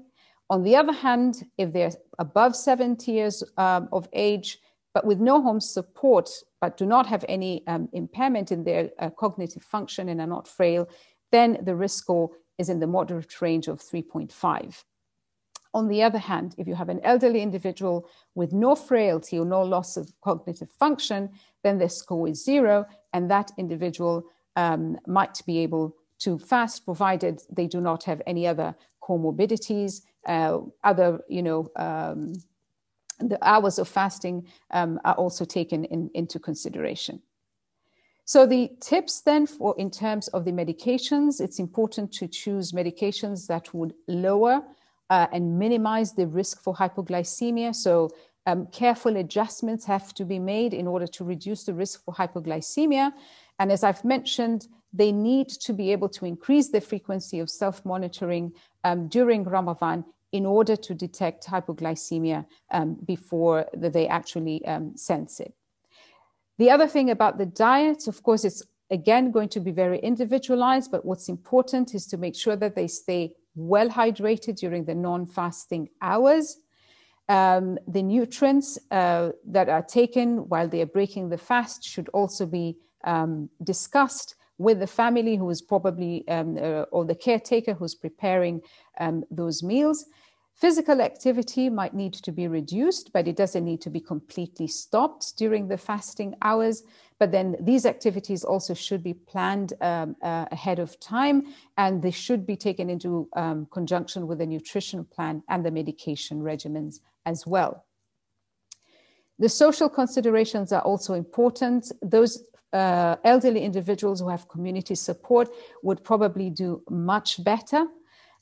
[SPEAKER 5] On the other hand, if they're above 70 years um, of age, but with no home support, but do not have any um, impairment in their uh, cognitive function and are not frail, then the risk score is in the moderate range of 3.5. On the other hand, if you have an elderly individual with no frailty or no loss of cognitive function, then their score is zero, and that individual um, might be able to fast, provided they do not have any other comorbidities, uh, other, you know, um, the hours of fasting um, are also taken in, into consideration. So the tips then for in terms of the medications, it's important to choose medications that would lower uh, and minimize the risk for hypoglycemia. So um, careful adjustments have to be made in order to reduce the risk for hypoglycemia. And as I've mentioned, they need to be able to increase the frequency of self monitoring um, during Ramadan in order to detect hypoglycemia um, before they actually um, sense it. The other thing about the diet, of course, it's again going to be very individualized, but what's important is to make sure that they stay well hydrated during the non fasting hours. Um, the nutrients uh, that are taken while they are breaking the fast should also be um, discussed with the family who is probably, um, uh, or the caretaker who's preparing um, those meals. Physical activity might need to be reduced, but it doesn't need to be completely stopped during the fasting hours. But then these activities also should be planned um, uh, ahead of time, and they should be taken into um, conjunction with the nutrition plan and the medication regimens as well. The social considerations are also important. Those uh, elderly individuals who have community support would probably do much better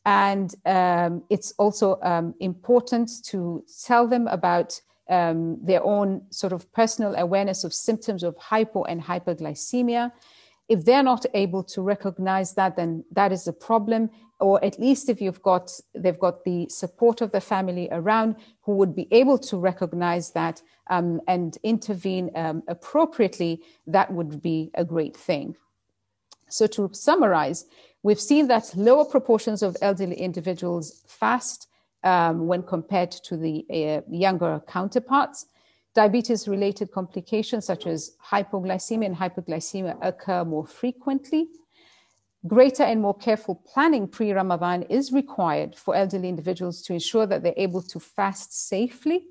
[SPEAKER 5] and um, it's also um, important to tell them about um, their own sort of personal awareness of symptoms of hypo and hyperglycemia. If they're not able to recognize that, then that is a problem. Or at least if you've got, they've got the support of the family around who would be able to recognize that um, and intervene um, appropriately, that would be a great thing. So to summarize, We've seen that lower proportions of elderly individuals fast um, when compared to the uh, younger counterparts. Diabetes related complications such as hypoglycemia and hyperglycemia occur more frequently. Greater and more careful planning pre Ramadan is required for elderly individuals to ensure that they're able to fast safely.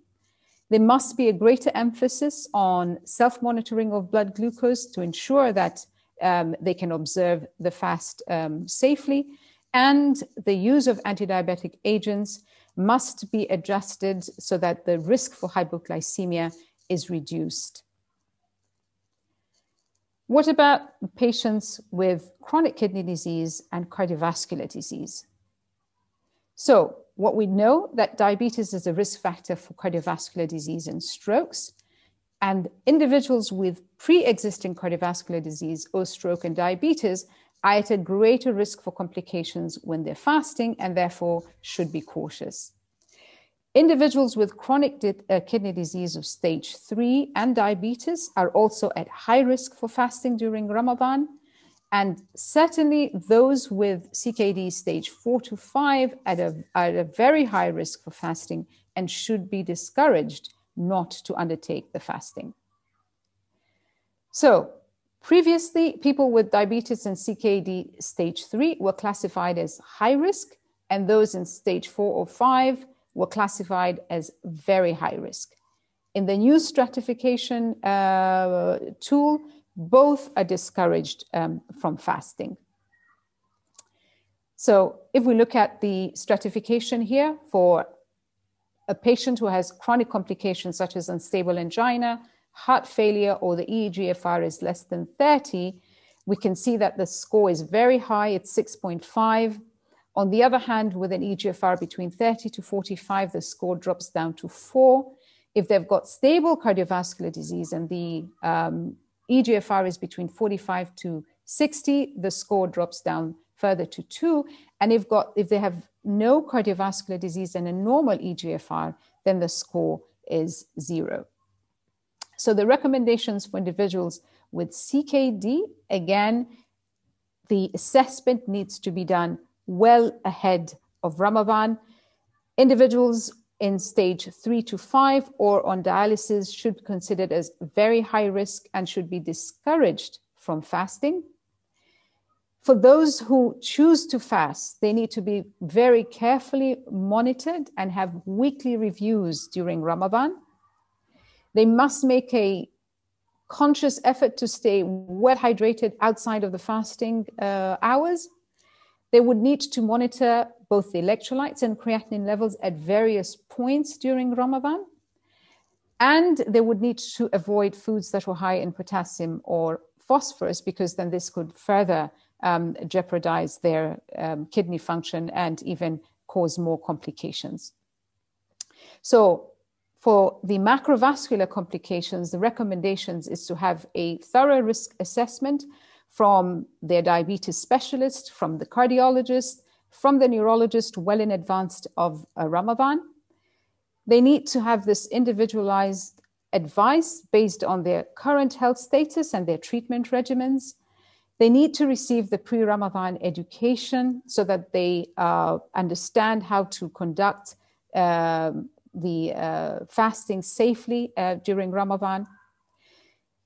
[SPEAKER 5] There must be a greater emphasis on self monitoring of blood glucose to ensure that um, they can observe the fast um, safely. And the use of anti diabetic agents must be adjusted so that the risk for hypoglycemia is reduced. What about patients with chronic kidney disease and cardiovascular disease? So, what we know that diabetes is a risk factor for cardiovascular disease and strokes. And individuals with pre existing cardiovascular disease or stroke and diabetes are at a greater risk for complications when they're fasting and therefore should be cautious. Individuals with chronic di- uh, kidney disease of stage 3 and diabetes are also at high risk for fasting during Ramadan. And certainly those with CKD stage four to five at a, at a very high risk for fasting and should be discouraged not to undertake the fasting. So previously, people with diabetes and CKD stage three were classified as high risk, and those in stage four or five were classified as very high risk. In the new stratification uh, tool, both are discouraged um, from fasting. So if we look at the stratification here for a patient who has chronic complications such as unstable angina, heart failure, or the EGFR is less than 30, we can see that the score is very high, it's 6.5. On the other hand, with an EGFR between 30 to 45, the score drops down to four. If they've got stable cardiovascular disease and the um, EGFR is between 45 to 60, the score drops down further to two. And if, got, if they have no cardiovascular disease and a normal EGFR, then the score is zero. So the recommendations for individuals with CKD, again, the assessment needs to be done well ahead of Ramadan. Individuals in stage three to five or on dialysis should be considered as very high risk and should be discouraged from fasting. For those who choose to fast, they need to be very carefully monitored and have weekly reviews during Ramadan. They must make a conscious effort to stay well hydrated outside of the fasting uh, hours. They would need to monitor both the electrolytes and creatinine levels at various points during Ramadan. And they would need to avoid foods that were high in potassium or phosphorus because then this could further um, jeopardize their um, kidney function and even cause more complications. So, for the macrovascular complications, the recommendations is to have a thorough risk assessment from their diabetes specialist, from the cardiologist, from the neurologist well in advance of Ramadan. They need to have this individualized advice based on their current health status and their treatment regimens. They need to receive the pre Ramadan education so that they uh, understand how to conduct uh, the uh, fasting safely uh, during Ramadan.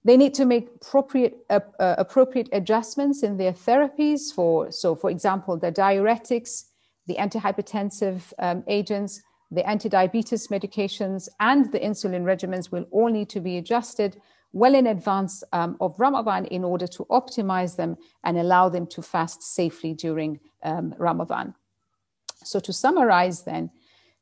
[SPEAKER 5] They need to make appropriate, uh, uh, appropriate adjustments in their therapies for, so for example, the diuretics, the antihypertensive um, agents, the antidiabetes medications, and the insulin regimens will all need to be adjusted well in advance um, of Ramadan in order to optimize them and allow them to fast safely during um, Ramadan. So, to summarize, then,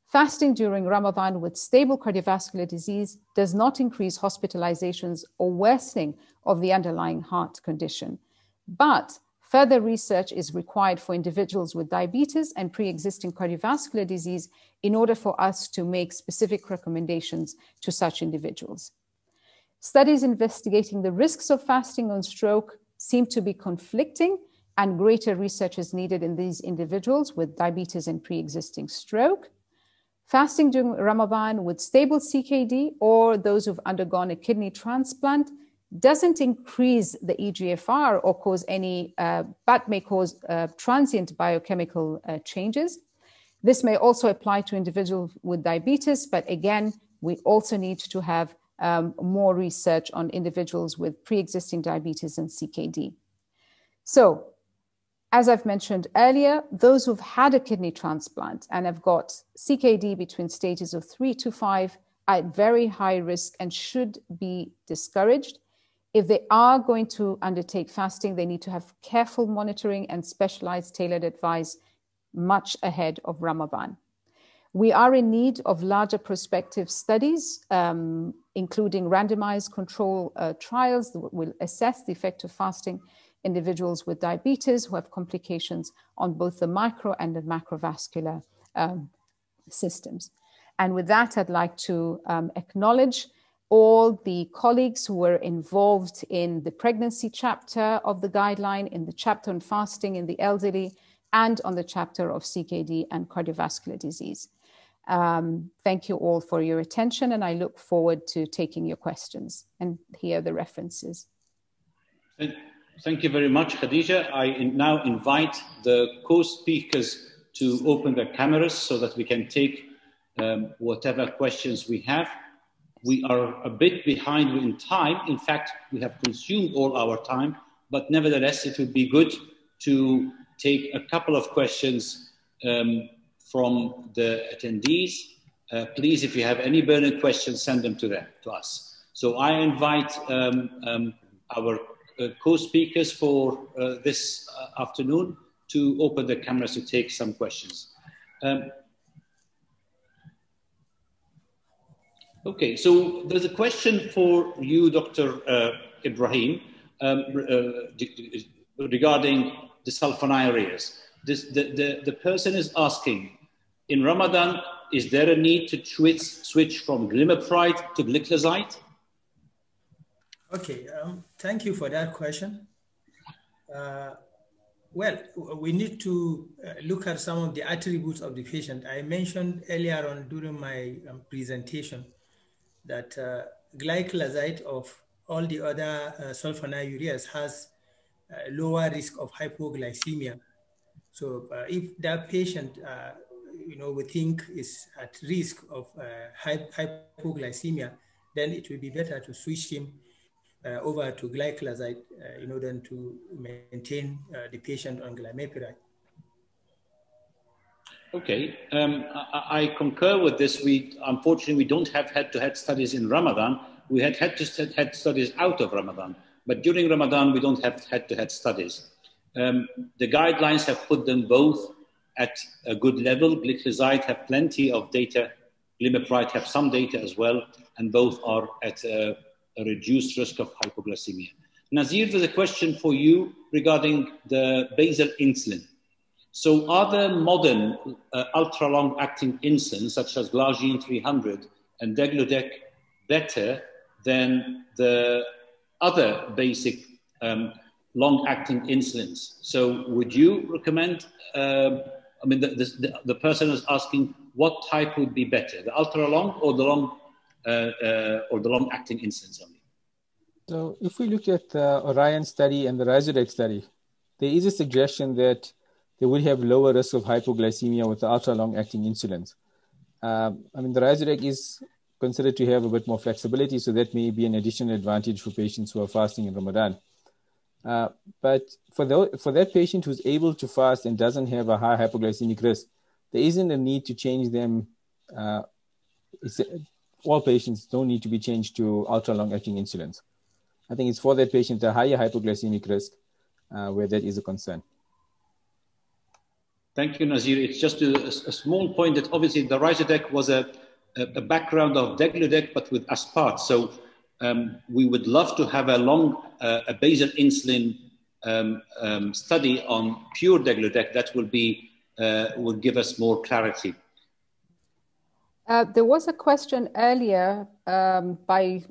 [SPEAKER 5] Fasting during Ramadan with stable cardiovascular disease does not increase hospitalizations or worsening of the underlying heart condition. But further research is required for individuals with diabetes and pre existing cardiovascular disease in order for us to make specific recommendations to such individuals. Studies investigating the risks of fasting on stroke seem to be conflicting, and greater research is needed in these individuals with diabetes and pre existing stroke. Fasting during Ramadan with stable CKD or those who've undergone a kidney transplant doesn't increase the EGFR or cause any, uh, but may cause uh, transient biochemical uh, changes. This may also apply to individuals with diabetes, but again, we also need to have um, more research on individuals with pre existing diabetes and CKD. So, as I've mentioned earlier, those who've had a kidney transplant and have got CKD between stages of three to five are at very high risk and should be discouraged. If they are going to undertake fasting, they need to have careful monitoring and specialized tailored advice much ahead of Ramadan. We are in need of larger prospective studies, um, including randomized control uh, trials that will assess the effect of fasting individuals with diabetes who have complications on both the micro and the macrovascular um, systems. And with that, I'd like to um, acknowledge all the colleagues who were involved in the pregnancy chapter of the guideline, in the chapter on fasting in the elderly, and on the chapter of CKD and cardiovascular disease. Um, thank you all for your attention, and I look forward to taking your questions. And here are the references.
[SPEAKER 1] Thank, thank you very much, Khadija. I now invite the co-speakers to open their cameras so that we can take um, whatever questions we have. We are a bit behind in time. In fact, we have consumed all our time, but nevertheless, it would be good to take a couple of questions um, from the attendees. Uh, please, if you have any burning questions, send them to them, to us. So I invite um, um, our co-speakers for uh, this uh, afternoon to open the cameras to take some questions. Um, okay, so there's a question for you, Dr. Uh, Ibrahim, um, uh, regarding. This, the, the, the person is asking, in Ramadan, is there a need to switch, switch from glimepiride to gliclazide?
[SPEAKER 7] Okay, um, thank you for that question. Uh, well, we need to uh, look at some of the attributes of the patient. I mentioned earlier on during my um, presentation that uh, gliclazide of all the other uh, sulfonylureas has a lower risk of hypoglycemia. So uh, if that patient, uh, you know, we think is at risk of uh, hypoglycemia, then it will be better to switch him uh, over to gliclazide uh, in order to maintain uh, the patient on glimepiride.
[SPEAKER 1] Okay, um, I, I, concur with this. We unfortunately we don't have head-to-head studies in Ramadan. We had head-to-head studies out of Ramadan, but during Ramadan we don't have head-to-head studies. Um, the guidelines have put them both at a good level. Gliclazide have plenty of data. Glimepiride have some data as well, and both are at a a reduced risk of hypoglycemia. Nazir, there's a question for you regarding the basal insulin. So are the modern uh, ultra-long acting insulins, such as Glargine 300 and Degludec, better than the other basic um, long-acting insulins? So would you recommend, uh, I mean, the, the, the, person is asking what type would be better, the ultra-long or the long or the long-acting insulins only.
[SPEAKER 8] So if we look at the Orion study and the Ryzodec study, there is a suggestion that they would have lower risk of hypoglycemia with the ultra-long-acting insulins. Um, I mean, the Ryzodec is considered to have a bit more flexibility, so that may be an additional advantage for patients who are fasting in Ramadan. Uh, but for, the, for that patient who's able to fast and doesn't have a high hypoglycemic risk, there isn't a need to change them uh, all patients don't need to be changed to ultra long acting insulins. I think it's for that patient a higher hypoglycemic risk uh, where that is a concern.
[SPEAKER 1] Thank you, Nazir. It's just a, a small point that obviously the Ryzodec was a, a, background of Degludec, but with aspart. So um, we would love to have a long, uh, a basal insulin um, um, study on pure Degludec. That will be, uh, will give us more clarity.
[SPEAKER 5] Uh, there was a question earlier um, by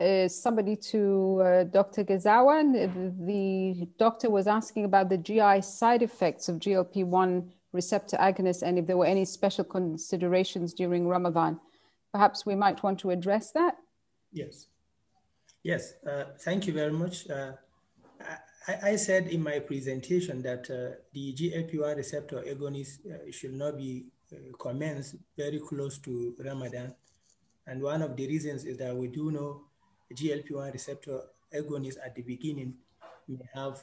[SPEAKER 5] uh, somebody to uh, Dr. Gezawa. The doctor was asking about the GI side effects of GLP 1 receptor agonists and if there were any special considerations during Ramadan. Perhaps we might want to address that.
[SPEAKER 7] Yes. Yes. Uh, thank you very much. Uh, I, said in my presentation that the GLP-1 receptor agonist should not be commence very close to Ramadan. And one of the reasons is that we do know GLP-1 receptor agonists at the beginning may have,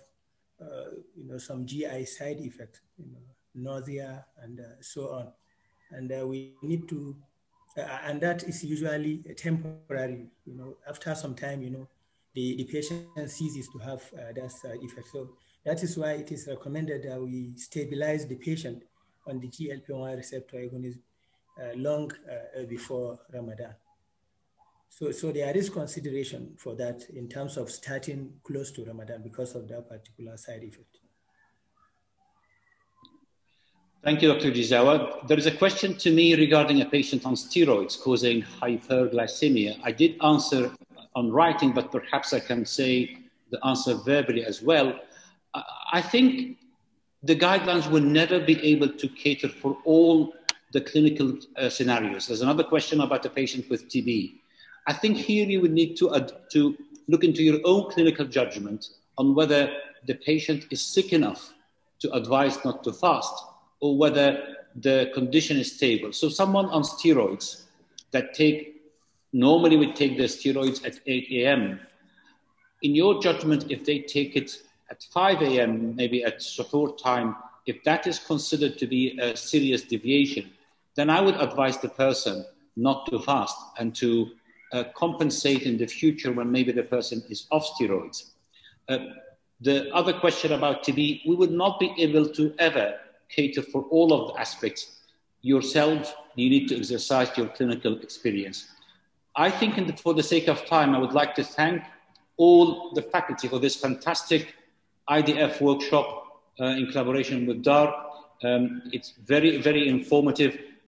[SPEAKER 7] uh, you know, some GI side effects, you know, nausea and uh, so on. And uh, we need to, uh, and that is usually temporary, you know, after some time, you know, the, the patient ceases to have uh, that side effect. So that is why it is recommended that we stabilize the patient on the GLP-1 receptor agonist uh, long uh, before Ramadan. So, so there is consideration for that in terms of starting close to Ramadan because of that particular side effect.
[SPEAKER 1] Thank you, Dr. Gezawa. There is a question to me regarding a patient on steroids causing hyperglycemia. I did answer on writing, but perhaps I can say the answer verbally as well. I think the guidelines will never be able to cater for all the clinical uh, scenarios. There's another question about a patient with TB. I think here you would need to, to look into your own clinical judgment on whether the patient is sick enough to advise not to fast or whether the condition is stable. So someone on steroids that take, normally would take the steroids at 8 a.m. In your judgment, if they take it at 5 a.m., maybe at suhoor time, if that is considered to be a serious deviation, then I would advise the person not to fast and to uh, compensate in the future when maybe the person is off steroids. Uh, the other question about TB, we would not be able to ever cater for all of the aspects. Yourself, you need to exercise your clinical experience. I think the, for the sake of time, I would like to thank all the faculty for this fantastic IDF workshop uh, in collaboration with DAR. Um, it's very, very informative